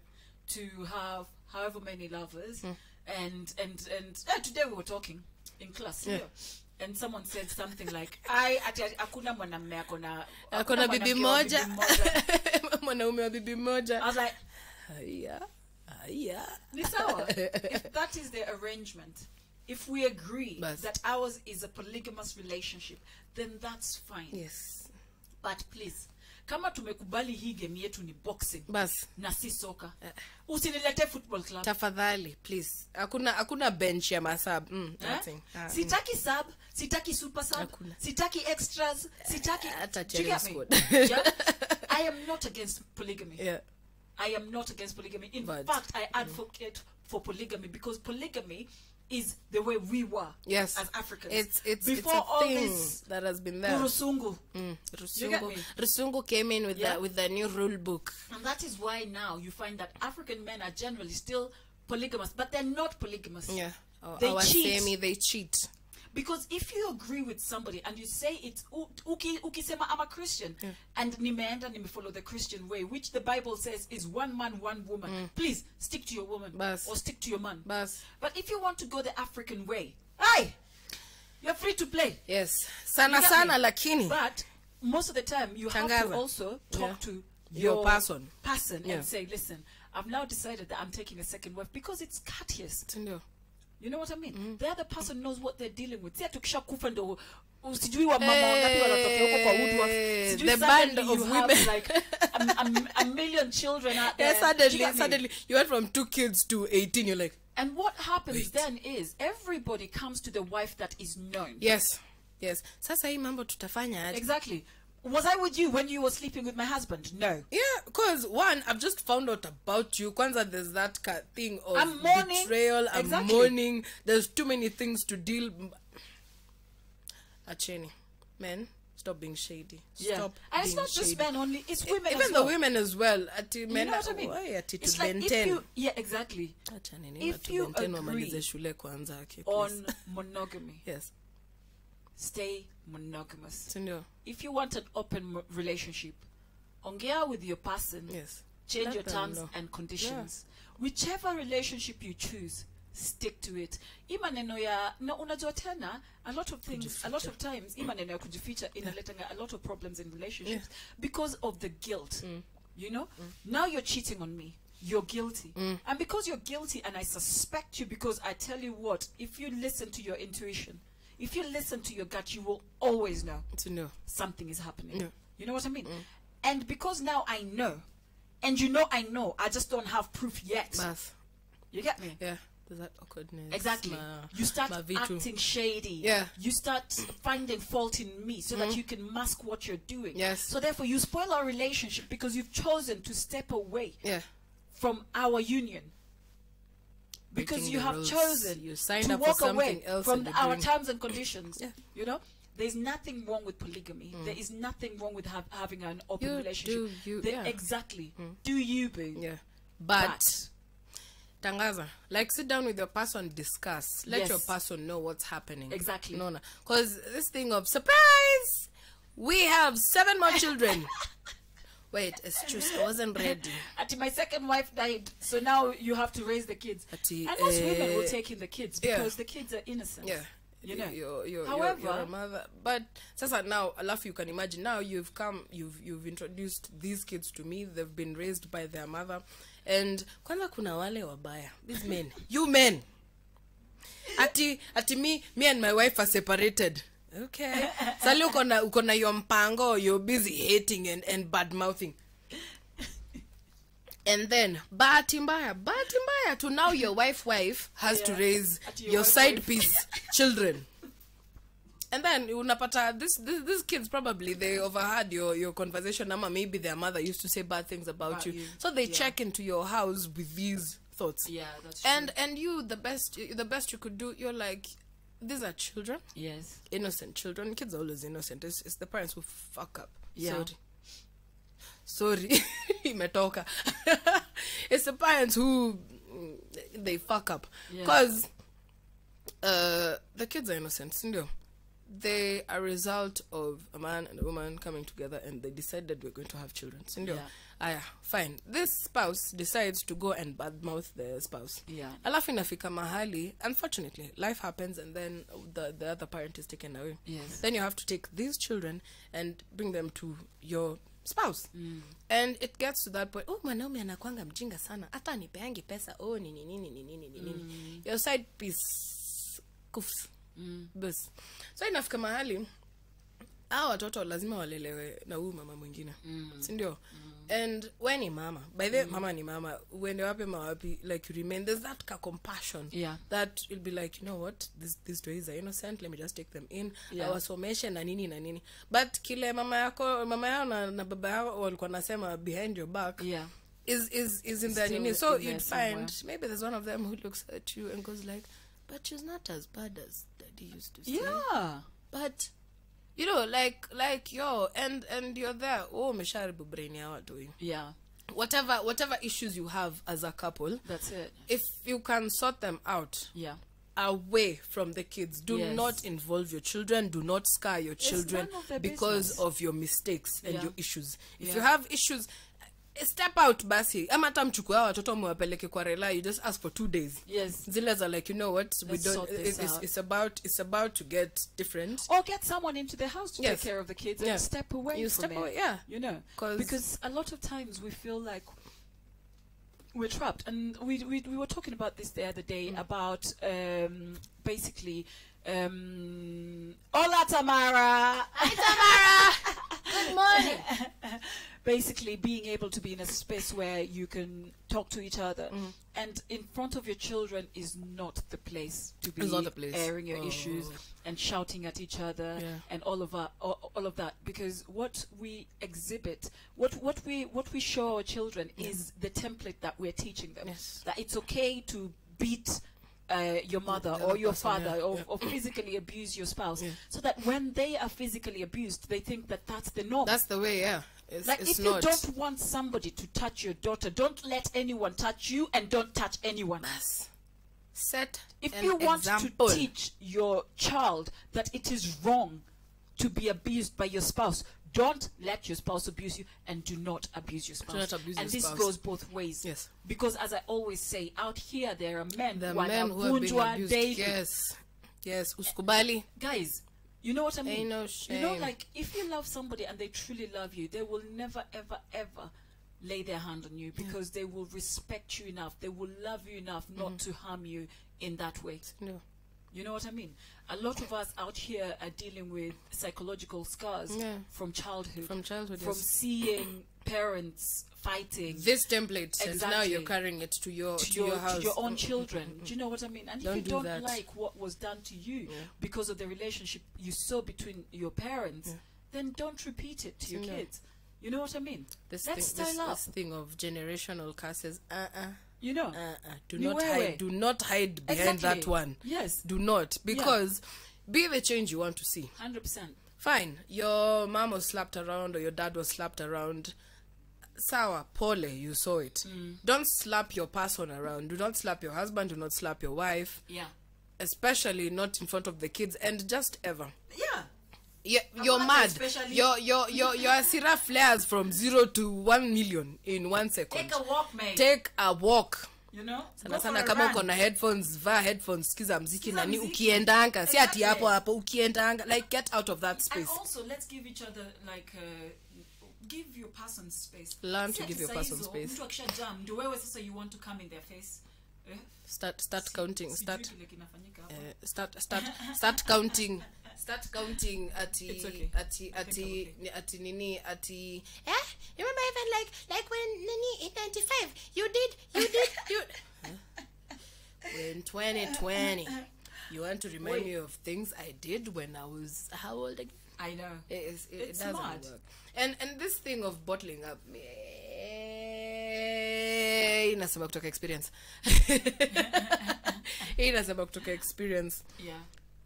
to have however many lovers and and and uh, today we were talking in class Yeah. and someone said something like I ati hakuna mwanamume akona akona bibi mwanamke wa moja bibi moja." mwanaume wa bibi moja I was like haya haya ni sawa if that is the arrangement if we agree Bas. that ours is a polygamous relationship then that's fine yes but please kama tumekubali hii game yetu ni boxing bas na si soka usinilete football club tafadhali please hakuna hakuna bench ya masab mm, Eh? nothing. Ah, sitaki sub sitaki super sub Hakuna. sitaki extras sitaki hata uh, squad. yeah? i am not against polygamy yeah. I am not against polygamy in But- fact i advocate for polygamy because polygamy is the way we were yes as africans it's it's before it's a all thing this that has been there mm. rusungu me? rusungu came in with Yeah. the with the new rule book and that is why now you find that african men are generally still polygamous, but they're not polygamous. Yeah. Our, They cheat. semi, they cheat. Because if you agree with somebody and you say it's uki ukisema I'm a Christian and nimeenda nimefollow the Christian way, which the Bible says is one man, one woman. Mm. Please stick to your woman Bas. or stick to your man. Bas. But if you want to go the African way, aye, you're free to play. Yes. Sana sana me? lakini. But most of the time, you have to also talk Yeah. to Your person. person Yeah. and say, listen, I've now decided that I'm taking a second wife because it's courteous. Sindio? You know what I mean? Mm. The other person knows what they're dealing with. Si ati ukishakufa ndo sijui wa mama wangapi wanatokea huko kwa Woodworth. Sijui the band of have women. like a, a, a million children out there. Yeah, suddenly you suddenly, you went from two kids to 18. You're like, And what happens Wait. then is everybody comes to the wife that is known. yes, yes. Sasa hii mambo tutafanya? Exactly. Was I with you when you were sleeping with my husband? No. Yeah, because one, I've just found out about you. Kwanza, there's that thing of I'm mourning. betrayal. I'm Exactly. mourning. There's too many things to deal. Acheni, men, stop being shady. Yeah. Stop and it's not not just shady. men only, it's women Even as the well. women as well. Ati men, You know what I mean? Why ati It's like if you, yeah, exactly, Acha if you agree shule kwanza, okay, on monogamy, yes, stay monogamous. sindio? If you want an open relationship, ongea with your person, Yes. change Let your terms know. and conditions. Whichever relationship you choose, stick to it. Hii maneno ya na unajua tena a lot of things a lot of times hii maneno ya kujificha inaletanga a lot of problems in relationships because of the guilt. Mm. You know? Mm. Now you're cheating on me. You're guilty. Mm. And because you're guilty and I suspect you because I tell you what, if you listen to your intuition, if you listen to your gut, you will always know to know something is happening. Yeah. You know what I mean? Mm. And because now I know, and you know I know, I just don't have proof yet. Bas. You get me? Yeah, there's that awkwardness. Exactly. ma- you start acting shady. Yeah. You start finding fault in me so that mm. you can mask what you're doing. Yes. So therefore, you spoil our relationship because you've chosen to step away Yeah. from our union. Because you have rules. chosen You signed to up for walk away else from our doing- terms and conditions. Yeah. You know, there's nothing wrong with polygamy. Mm. There is nothing wrong with have, having an open You relationship. do you- There- yeah. Exactly. Mm. Do you, boo? Yeah. But, But- Tangaza, like sit down with your person, discuss. Let Yes. your person know what's happening. Exactly. No, no. Because this thing of surprise, we have seven more children. Wait, excuse, I wasn't ready. Ati my second wife died, so now you have to raise the kids. Ati, and most women will eh, take in the kids because yeah. the kids are innocent. Yeah. You know. you're, you're, However- you're, you're a mother. But sasa now, alafu you can imagine now you've come, you've you've introduced these kids to me. They've been raised by their mother, and kwanza kuna wale wabaya. These men, you men. Ati ati me me and my wife are separated. Okay. Sali uko na uko na your mpango, you're busy hating and and bad mouthing. And then bahati mbaya, bahati mbaya to now your wife wife has yeah. to raise your your side wife. piece children. And then unapata this, this these kids probably they overheard your your conversation ama maybe their mother used to say bad things about, About you. you. So they Yeah. check into your house with these thoughts. Yeah, that's true. And and you the best the best you could do you're like these are children, yes. innocent children. Kids are always innocent. It's, it's the parents who fuck up. Yeah. Sorry. Sorry. Imetoka. it's the parents who mm, they fuck up. Yeah. Because uh, the kids are innocent, sindio? They are a result of a man and a woman coming together and they decided we're going to have children, sindio? Yeah. Aya, fine. This spouse decides to go and badmouth the spouse. Yeah. Alafu inafika mahali, unfortunately, life happens and then the, the other parent is taken away. Yes. Then you have to take these children and bring them to your spouse. Mm. And it gets to that point, oh, mwanaume anakwanga mjinga sana. Hata nipeangi pesa, oh, nini, nini, nini, nini, nini. mm. Your side piece, kufs. this So inafika mahali, hao watoto lazima walelewe na huyu mama mwingine mm. sindio and we ni mama by the mm. mama ni mama uende wape mawapi like you remain there's that ka compassion Yeah. that you'll be like you know what this, these toys are innocent let me just take them in Yeah. awasomeshe na nini na nini but kile mama yako mama yao na, na baba yao walikuwa nasema behind your back Yeah. is is is in the Still nini so you'd somewhere. find maybe there's one of them who looks at you and goes like but she's not as bad as daddy used to say Yeah. but you know like like yo and and you're there oh umesharibu brain ya watu Yeah. whatever whatever issues you have as a couple That's it. if you can sort them out Yeah. away from the kids do Yes. not involve your children do not scar your children of because business. of your mistakes and Yeah. your issues if Yeah. you have issues step out basi ama hata mchukue hao watoto mwapeleke kwa rela you just ask for two days Yes. zile za like you know what we Let's don't sort this it- it's, out. it's about it's about to get different Or get someone into the house to Yes. take care of the kids Yeah. and step away You from step it. away, yeah. You know because a lot of times we feel like we're trapped, and we we, we were talking about this the other day Mm. about um, basically. Um, Hola, Tamara. good morning basically being able to be in a space where you can talk to each other Mm. and in front of your children is not the place to be not the place. airing your Oh. issues and shouting at each other Yeah. and all of that all, all of that because what we exhibit what what we what we show our children is the template that we're teaching them Yes. that it's okay to beat uh, your mother the or your person, father yeah, or, yeah. or physically abuse your spouse Yeah. so that when they are physically abused they think that that's the norm that's the way yeah it's, like it's if not you don't want somebody to touch your daughter, don't let anyone touch you and don't touch anyone. Yes. set If you want example. to teach your child that it is wrong to be abused by your spouse, don't let your spouse abuse you and do not abuse your spouse. not abuse and your this spouse. goes both ways. Yes. Because as I always say, out here there are men the who are men who are being abused daily. yes yes uskubali Guys, you know what I mean? Ain't no You know, like if you love somebody and they truly love you, they will never, ever, ever lay their hand on you because they will respect you enough. They will love you enough not Mm-hmm. to harm you in that way. no You know what I mean? A lot of us out here are dealing with psychological scars Yeah. from childhood, from childhood from yes. seeing parents fighting this template and now you're carrying it to your to to your, your to house your own mm, mm, mm, children. Do you know what I mean? And Don't if you don't that. like what was done to you Yeah. because of the relationship you saw between your parents, then don't repeat it to your No. kids. You know what I mean? this Let's thing, this, up. this thing of generational curses uh-uh You know? uh-uh do not hide do not hide behind Exactly. that one Yes, do not because be the change you want to see hundred percent. fine your mom was slapped around or your dad was slapped around sawa pole you saw it. Mm. don't slap your person around. Do not slap your husband do not slap your wife. Yeah, especially not in front of the kids and just ever. Yeah. yeah, you're mad. especially- your your your your asira flares from zero to one million in one second. Take a walk, mate. take a walk. You know, sana sana kama uko na headphones vaa headphones sikiza mziki nani ukiendanga si ati hapo hapo ukiendanga. Like get out of that space. And also, let's give each other like uh, give your person space. Learn to give your person space. Mtu akishajam ndio wewe sasa you want to come in their face. Eh? start start counting start uh, start start start counting start counting ati okay. ati I think I'm ati okay. ni- ati nini ati eh you remember even like like when nini in 95 you did you did you when 2020 you want to remind Wait. me of things i did when i was how old again I know. it, it, It's it doesn't mad. work and and this thing of bottling up eh, inasema kutoka experience. Inasema kutoka experience. Yeah.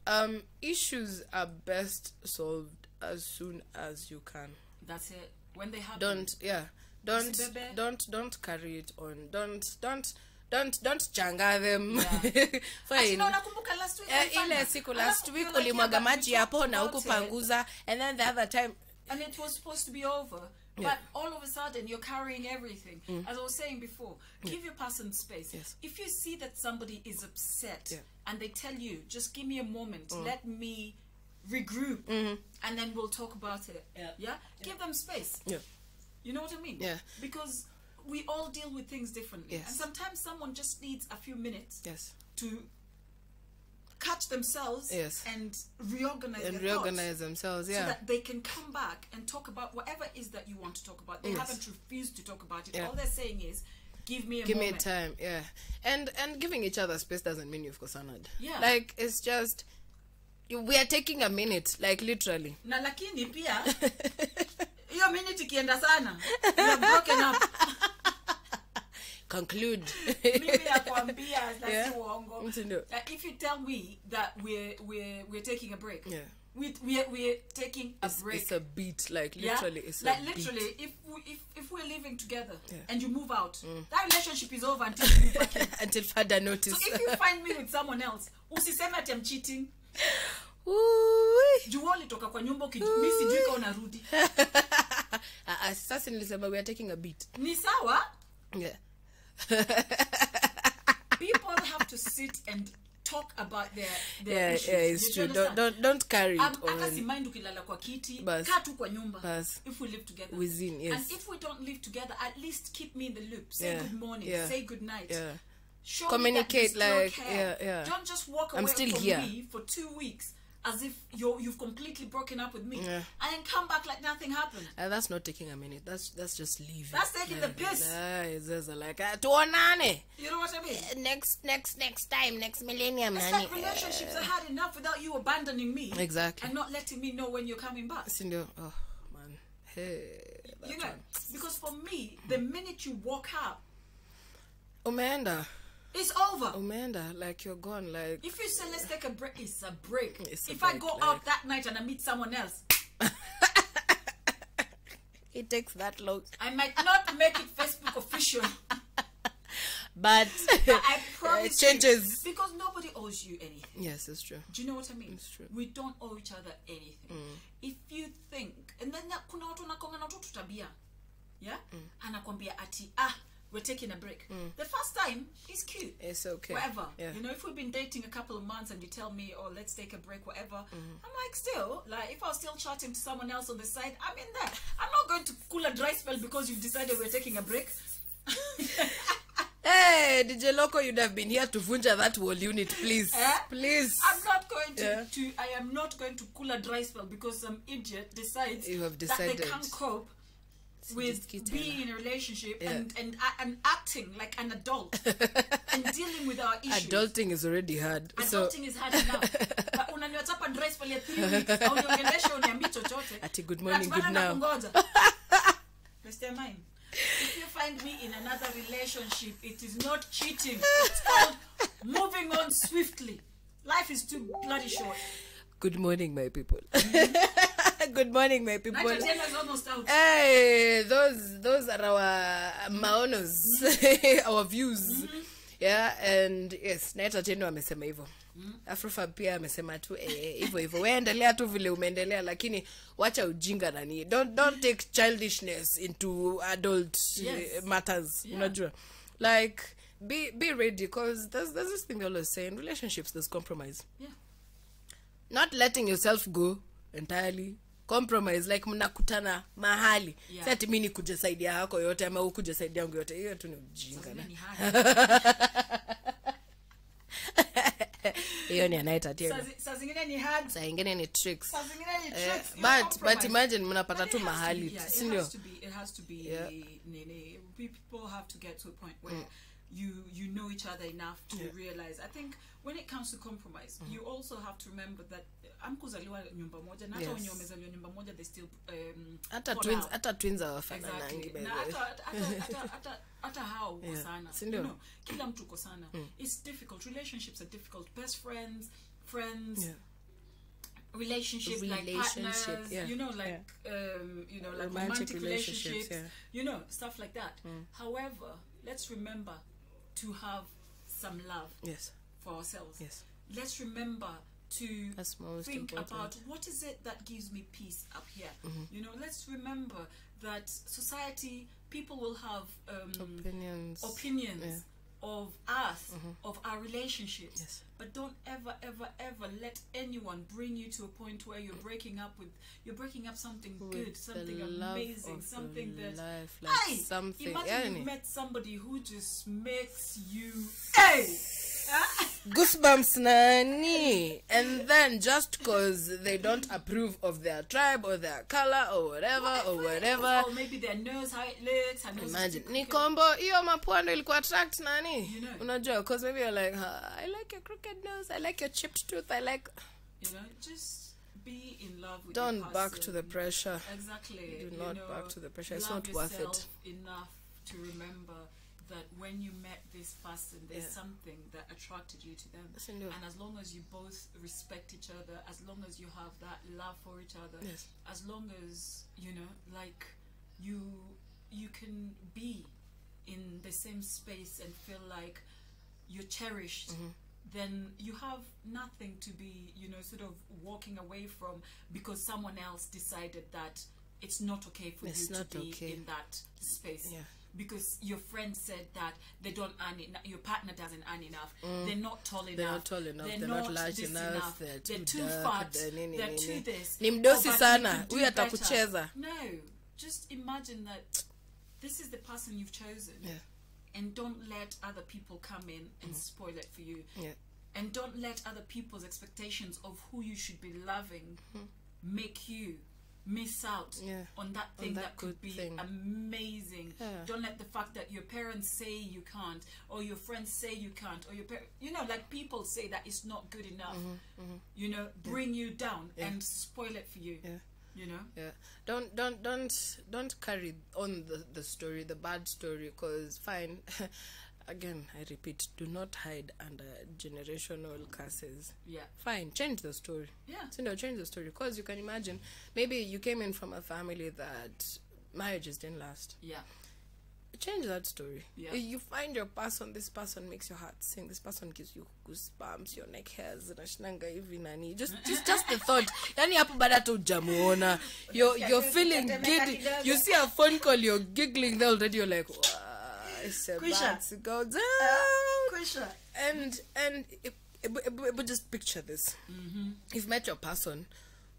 um issues are best solved as soon as you can. That's it. When they happen. don't yeah. Don't don't don't carry it on. Don't don't don't don't changa them. Yeah. fine. na unakumbuka last week Eh, ile siku last week ulimwaga maji hapo na ukupanguza huku panguza and then the other time and it was supposed to be over. Yeah. but all of a sudden you're carrying everything. Mm. As i was saying before give your person space. Yes. if you see that somebody is upset Yeah. and they tell you just give me a moment. Mm. Let me regroup. Mm-hmm. And then we'll talk about it. Yeah. give them space. Yeah. You know what i mean? Yeah. because we all deal with things differently. Yes. and sometimes someone just needs a few minutes yes. to catch themselves Yes. and reorganize and reorganize themselves so yeah that they can come back and talk about whatever is that you want to talk about. They Yes. haven't refused to talk about it. Yeah. All they're saying is, give me a give me time yeah and and giving each other space doesn't mean you've kosanad Yeah. like it's just you- we are taking a minute like literally Na lakini pia hiyo minute ikienda sana, you have broken up. conclude Mimi nakwambia na Yeah. si uongo. Uh, if you tell me that we're we're we're taking a break, yeah we we're, we're taking a It's, break. it's a beat, like literally. Yeah? it's like a literally, beat. if we if if we're living together Yeah. And you move out, mm. that relationship is over until you. Until further notice. So if you find me with someone else, usiseme ati I'm cheating. Wewe ulitoka kwa nyumba ukiju- mi sijui kama unarudi. Ah, ah, sasa nilisema we are taking a beat. Ni sawa. Yeah. People have to sit and talk about their their Yeah, issues. yeah, it's true. Don't don't don't carry Um, it hata on. mind ukilala kwa kiti Bas. kaa tu kwa nyumba Bas. if we live together Within, yes. and if we don't live together at least keep me in the loop say Yeah, good morning yeah, say good night Yeah. Show Communicate, me that you still like, care. yeah, yeah. don't just walk away I'm still from here. me for two weeks as if you're you've completely broken up with me Yeah. and then come back like nothing happened Uh, that's not taking a minute. That's that's just leaving. That's taking the piss. Nah, it's just like uh, tuonane. you know what I mean Next next next time, next millennium, it's honey. like relationships are hard enough without you abandoning me Exactly. and not letting me know when you're coming back Sindio? Oh man. Hey. you know one. because for me the minute you walk out Umeenda. It's over Amanda, Like you're gone. Like If you say let's take a break, it's a break. It's a if I go like- out that night and I meet someone else, it takes that long. I might not make it Facebook official. But but I promise it changes. you, because nobody owes you anything. Yes, it's true. Do you know what I mean? It's true. We don't owe each other anything. Mm. If you think, and then na- kuna watu wanakonga na watu tabia, yeah, anakwambia ati ah, we're taking a break. The first time is cute. It's okay. whatever. Yeah. You know, if we've been dating a couple of months and you tell me, oh, let's take a break, whatever, Mm-hmm. I'm like, still, like, if I was still chatting to someone else on the side, I'm in there. I'm not going to cool a dry spell because you've decided we're taking a break. Hey, DJ Loco, you'd have been here to vunja that whole unit, please. Eh? Please. I'm not going to, Yeah. to, I am not going to cool a dry spell because some idiot decides You have that they can't cope with being in a relationship Yeah. and, and and acting like an adult and dealing with our issues. Adulting is already hard. So adulting is hard enough but unaniwachapa dry spell ya three weeks au niongeleshe uniambi chochote Ati good morning, good now. Mr. Mine, if you find me in another relationship it is not cheating it's called moving on swiftly life is too bloody short good morning, my people. Mm-hmm. good morning, my people. Hey, those those are our maonos, our views. mm -hmm. Yeah, and yes, Naita Tendo amesema hivyo. Afrofab pia amesema tu eh, hivyo hivyo. Wewe endelea tu vile umeendelea lakini wacha ujinga nani. Don't don't take childishness into adult Yes. eh, matters. Yeah. Unajua? Like be be ready because there's there's this thing they always say in relationships there's compromise. yeah not letting yourself go entirely compromise like mnakutana mahali Yeah. si ati mi nikuje saidi yako yote ama ukuje saidi yangu yote hiyo tu ni ujinga na Ni hard. hiyo ni anaita Saa tena zi- saa zingine ni hard saa ingine ni tricks saa zingine ni Eh, tricks, you but but compromise. imagine mnapata But tu it has to mahali be, yeah, si it ndio has to be it has to be Yeah. nini, we- people have to get to a point where you you know each other enough to Yeah. realize i think when it comes to compromise mm -hmm. you also have to remember that amkuzaliwa nyumba moja na hata Yes. wenye wamezaliwa nyumba moja they still um, hata twins hata twins hawafananangi Exactly. hata- hata- hata- hata- hata hao uko Yeah. sana Si you know, kila mtu uko sana it's difficult relationships are difficult best friends friends Yeah. relationship, like partners, yeah, you know, like yeah. um, you know, like Romantic romantic, relationships, relationships, yeah. you know, stuff like that. Mm. However, let's remember to have some love yes for ourselves. yes Let's remember to think important. about what is it that gives me peace up here. You know, let's remember that society, people will have um, opinions opinions Yeah. of us, of our relationships. Yes. But don't ever, ever, ever let anyone bring you to a point where you're breaking up with you're breaking up something With good, something amazing, something that life, like Hey! something Imagine you met somebody who just makes you hey goosebumps nani? And then just because they don't approve of their tribe or their color or whatever or whatever Or maybe their nose, how it looks, is imagine. ni kombo hiyo mapwando ilikuwa attract nani? You know. unajua because maybe you're like "Ah, i like your crooked nose i like your chipped tooth i like You know, just be in love with don't back to the pressure Exactly. Do you not know, back to the pressure. It's not worth it. Enough to remember that when you met this person, there's Yeah. something that attracted you to them. And as long as you both respect each other, as long as you have that love for each other, Yes. as long as you know, like you you can be in the same space and feel like you're cherished. Mm-hmm. Then you have nothing to be, you know, sort of walking away from because someone else decided that it's not okay for It's you to be okay. in that space. Yeah. because your friend said that they don't earn it your partner doesn't earn enough. They're not tall enough Mm. They're not tall enough, they're not large this enough, they're too too dark, fat. They're nini, they're nini. too this. Ni mdosi Oh, sana, huyu atakucheza. no. Just imagine that this is the person you've chosen. Yeah. And don't let other people come in and mm-hmm. spoil it for you Yeah. and don't let other people's expectations of who you should be loving mm-hmm. make you miss out Yeah. on that On thing that that, could be thing. amazing Yeah. don't let the fact that your parents say you can't or your friends say you can't or your par- you know like people say that it's not good enough mm-hmm. you know bring you down and spoil it for you Yeah. You know Yeah, don't don't don't don't carry on the the story, the bad story, because fine. Again, I repeat, do not hide under generational curses. yeah Fine, change the story. yeah So no, change the story, because you can imagine maybe you came in from a family that marriages didn't last. yeah Change that story. Yeah. You find your person, this person makes your heart sing, this person gives you goosebumps, your neck hairs zinashinanga hivi nani. Just just just the thought. Yani hapo baada hata hujamuona. You're you're feeling giddy. You see a phone call, you're giggling there already, you're like, wow, it's about to go down. Kwisha. And and it, it, it, it- just picture this. You've met your person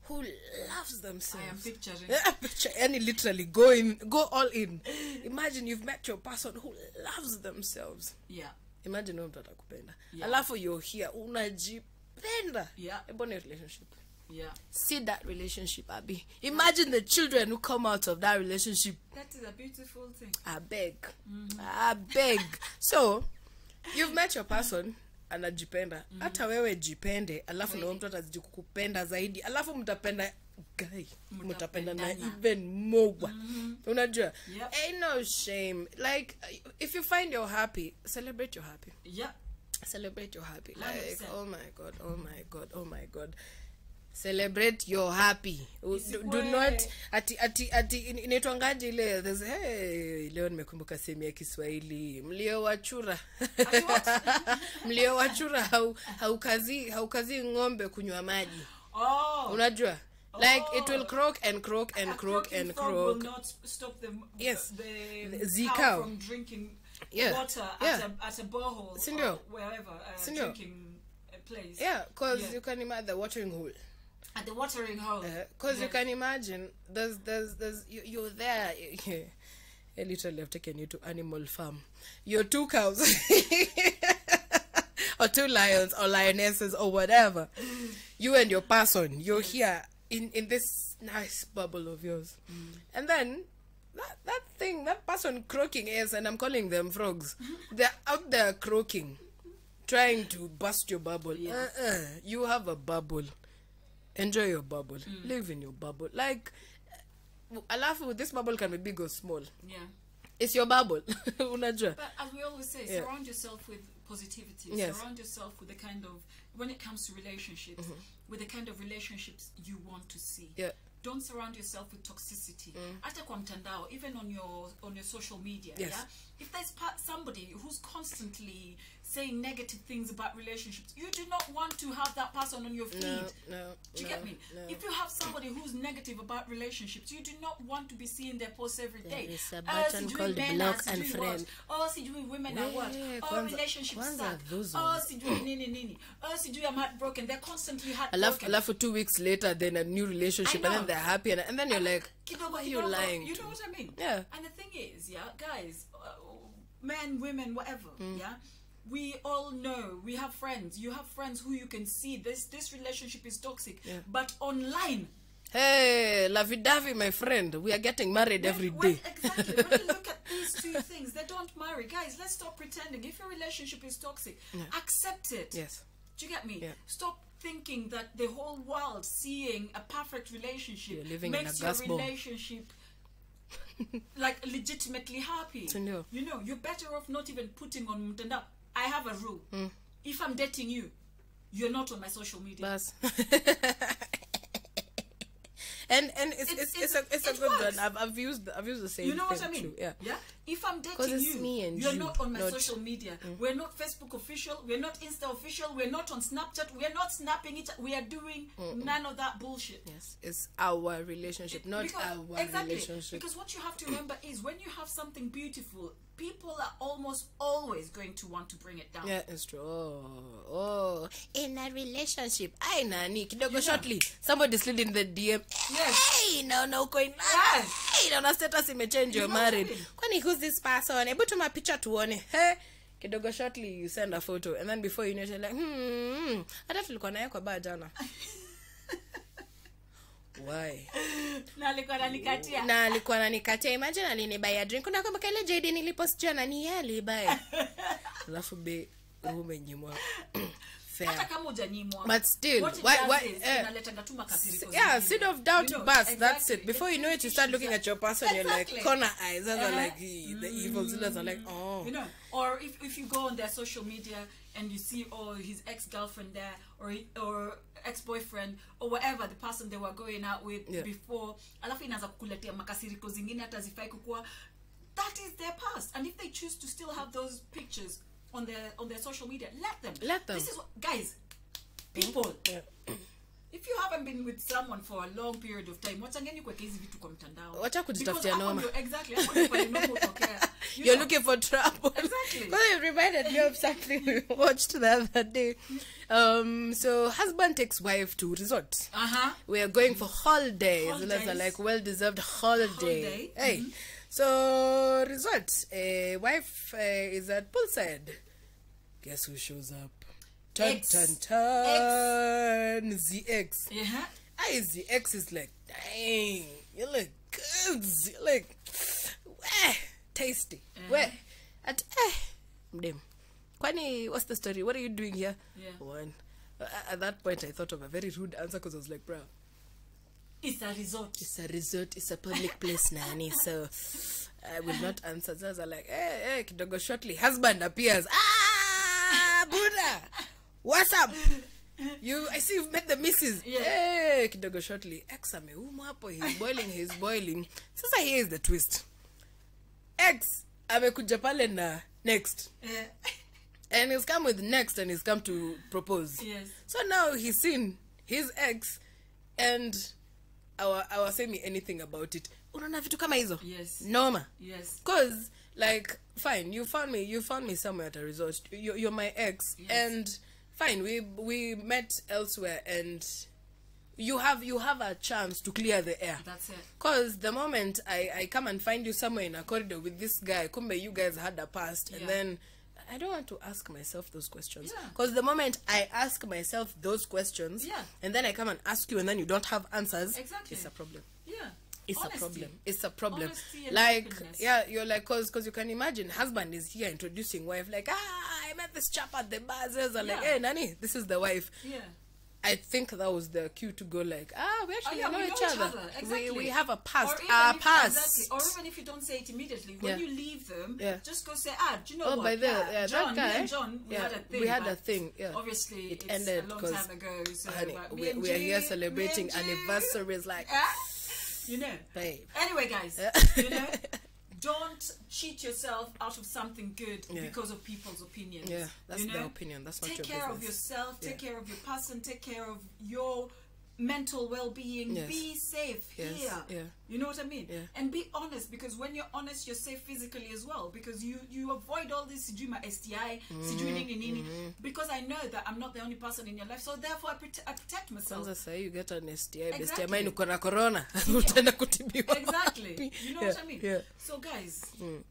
who loves themselves. I am picturing. Yeah, picture any literally go in go all in. Imagine you've met your person who loves themselves. Yeah. Imagine huyo mtu atakupenda. Yeah. alafu you're here unajipenda. Yeah. ebona relationship. Yeah. See that relationship abi. Imagine the children who come out of that relationship. That is a beautiful thing. I beg. Mm-hmm. I beg. So you've met your person anajipenda. Hata wewe jipende alafu na mtu atazidi kukupenda zaidi alafu mtapenda guy mtapenda na even more. Unajua? Yep. hey, no shame. Like if you find you're happy celebrate your happy. Yep. celebrate your happy. Like 100%. oh my god oh my god oh my god celebrate your happy do, do not ati ati ati in- inaitwangaje ile hey, leo nimekumbuka sehemu ya kiswahili mlio wachura chura mlio wachura hau haukazi haukazi ng'ombe kunywa maji oh unajua like it will croak and croak and a croak and croak will not stop the Yes. the, The cow. from drinking Yeah. water Yeah. at a at a borehole Sindio. wherever uh, Sindio. drinking place yeah because Yeah. you can imagine the watering hole at the watering hole. Uh, because you can imagine there's there's there's you, you're there I literally have taken you to animal farm. You're two cows or two lions or lionesses or whatever. You and your person you're here in in this nice bubble of yours. Mm. And then that, that thing that person croaking is and i'm calling them frogs they're out there croaking trying to bust your bubble. Yeah. uh-uh. you have a bubble enjoy your bubble mm. live in your bubble like alafu this bubble can be big or small yeah it's your bubble unajua But as we always say, Yeah. surround yourself with positivity. Yes. Surround yourself with the kind of when it comes to relationships, mm-hmm. with the kind of relationships you want to see. Yeah. Don't surround yourself with toxicity. Mm. Hata kwa mtandao, even on your on your social media. Yes. Yeah. If there's somebody who's constantly saying negative things about relationships, you do not want to have that person on your feed. no no Do you no, get me? no. If you have somebody who's negative about relationships, you do not want to be seeing their posts every day. There is a Oh, button sijui called men block and friend. what. Oh, sijui women are what. Yeah, Oh, kwanza- relationships kwanza suck. those Oh, ones. sijui nini nini. Oh, sijui I'm heartbroken. They're constantly heartbroken. alafu two weeks later then a new relationship and then they're happy and, and then you're like Kidogo, are you lying You know what I mean? Yeah. And the thing is, yeah, guys, uh, men, women, whatever, Mm. yeah. We all know we have friends. You have friends who you can see this this relationship is toxic, Yeah. but online hey lavidavi my friend we are getting married every When- day when- exactly. when you look at these two things, they don't marry. Guys, let's stop pretending. If your relationship is toxic, accept it. yes Do you get me? Yeah. Stop thinking that the whole world seeing a perfect relationship makes a your relationship like legitimately happy. You know, you're better off not even putting on mtandao. I have a rule. Hmm. If I'm dating you, you're not on my social media. Bas. and and it's it's, It's- it's, a it's a it good works. one. I've, I've used I've used the same. you know what I mean? too, Yeah. Yeah. If I'm dating you, me and you're you, not on my not- social media. We're not Facebook official. We're not Insta official. We're not on Snapchat. We're not snapping each. We are doing none of that bullshit. Yes, it's our relationship, not Because- our exactly. relationship. Because what you have to remember is when you have something beautiful, people are almost always going to want to bring it down. Yeah, it's true. Oh, oh. In a relationship, I nani kidogo Yeah. shortly. Somebody slid in the DM. Yes. Hey, no, no, going. Yes. Hey, naona status imechange. You're I married. Kwani who's this person? Hebu tuma picha tuone. Hey. Kidogo shortly, you send a photo, and then before you know, you're like, hmm, hata tulikuwa naye kwa baa jana. Why? Na alikuwa ananikatia. na alikuwa nanikatia imagine alinibaya drink. Unakumbuka ile jd nilipostia nani yeye alibaya. Alafu be umenyimwa. Hata kama hujanyimwa. But still, what why- why- is, inaletanga tu makasiriko yeah seed of doubt You know, bust that's it. Before you know it you start looking at your person you're like corner eyes. And like "Eh, the evil zealots are like oh. You know or if, if you go on their social media and you see oh his ex-girlfriend there or or ex-boyfriend or whatever the person they were going out with Yeah. before alafu inaanza kukuletea makasiriko zingine hata zifai kukuwa that is their past and if they choose to still have those pictures on their on their social media let them Let them. this is what guys mm-hmm. people Yeah. If you haven't been with someone for a long period of time wachangeni kuweka hizi vitu kwa mtandao Wacha kujitafutia noma. exactly hapo ndio pale noma hutokea. You You're know? looking for trouble. Exactly. Well, it reminded me of something we watched the other day. Um, so husband takes wife to resort. uh-huh We are going for holidays. Are Holidays. like well deserved holiday. Holiday, Hey. So resort. Uh, wife uh, is at poolside. Guess who shows up? Turn tan turn turn. The ex. yeah I ZX is like, dang, you look good. You look wah, tasty. wah At eh, mdem. Kwani, what's the story? What are you doing here? Yeah. One. Uh, at that point, I thought of a very rude answer because I was like, bro, it's a resort it's a resort, it's a public place, Nani. So I will not answer. So I was like, hey, hey, kidogo shortly. Husband appears. Ah, Buddha. What's up? You, I see you've met the misses Yeah. Hey, kidogo shortly. x ameumwa hapo. He's boiling, he's boiling. Sasa here is the twist. x amekuja pale na next. yeah. And he's come with next and he's come to propose. Yes. So now he's seen his x and our our say me anything about it. Unaona vitu kama hizo? Yes. Noma. yes Cause like fine, you found me you found me somewhere at a resort. You you're my ex Yes. and fine, we we met elsewhere and you have you have a chance to clear the air. that's it Cause the moment I, I come and find you somewhere in a corridor with this guy, kumbe you guys had a past, and then I don't want to ask myself those questions. Yeah. Cause the moment I ask myself those questions, Yeah. and then I come and ask you, and then you don't have answers, Exactly. it's a problem. yeah It's Honesty. a problem. It's a problem. Like, openness. yeah, you're like, cause, cause you can imagine, husband is here introducing wife, like, ah, I met this chap at the bazaars, or like, Yeah. hey, Nani, this is the wife. yeah I think that was the cue to go like, ah, we actually Oh, yeah, know, we each, know each other. other. Exactly. We, we have a past. Our if- past. Exactly. Or even if you don't say it immediately, when Yeah. you leave them, Yeah. just go say, ah, do you know Oh, what? by the yeah, yeah, that John, guy. me and John, we yeah, had a thing. we had a thing. Yeah, Obviously, it it's ended a long time ago. So, honey, we, we are here celebrating me and G, anniversaries. Like, you know. babe. Anyway, guys, you know, don't cheat yourself out of something good Yeah. because of people's opinions. Yeah, that's you their opinion. That's not take your care of yourself. Take Yeah. care of your person. Take care of your mental well-being. Yes. Be safe Yes, here. yeah. You know what I mean? Yeah. And be honest because when you're honest, you're safe physically as well because you you avoid all this sijui ma STI, sijui Mm-hmm. nini nini. Because I know that I'm not the only person in your life, so therefore I, prote- I protect myself. Sahi you get an STI, Exactly. best yeah. uko na corona. Utaenda kutibiwa. exactly. You know yeah, what I mean? Yeah. So, guys, mm.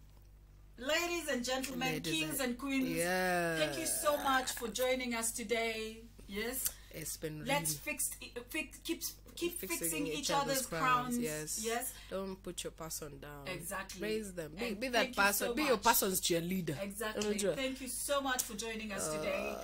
ladies and gentlemen, Ladies kings and- and queens, Yeah. thank you so much for joining us today. Yes, It's been let's really fix, fix keep keep fixing, fixing each, other's crowns. Yes. yes, Don't put your person down. Exactly. Raise them. Be, be that you person. so be your person's cheerleader. exactly. Thank you so much for joining us today,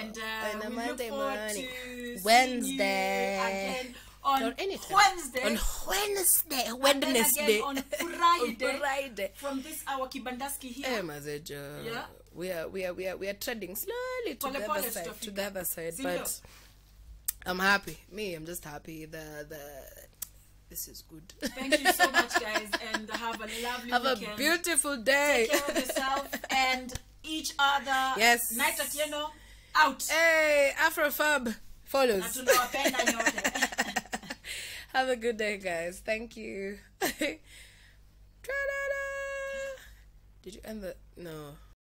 and uh, we Monday look forward morning. to you Wednesday. again on Or anytime. Wednesday. On Wednesday, and Wednesday. again on Friday. On Friday. From this our Kibandaski here. Eh, Mazejo. Yeah. We are we are we are we are treading slowly to Pole the other side. To the other side. Sindio? But I'm happy. Me, I'm just happy. The the this is good. Thank you so much, guys, and have a lovely Have a beautiful day. Take care of yourself and each other. Yes. Night at Yeno, out. Hey, Afrofab follows. Have a good day, guys. Thank you. Did you end the? No.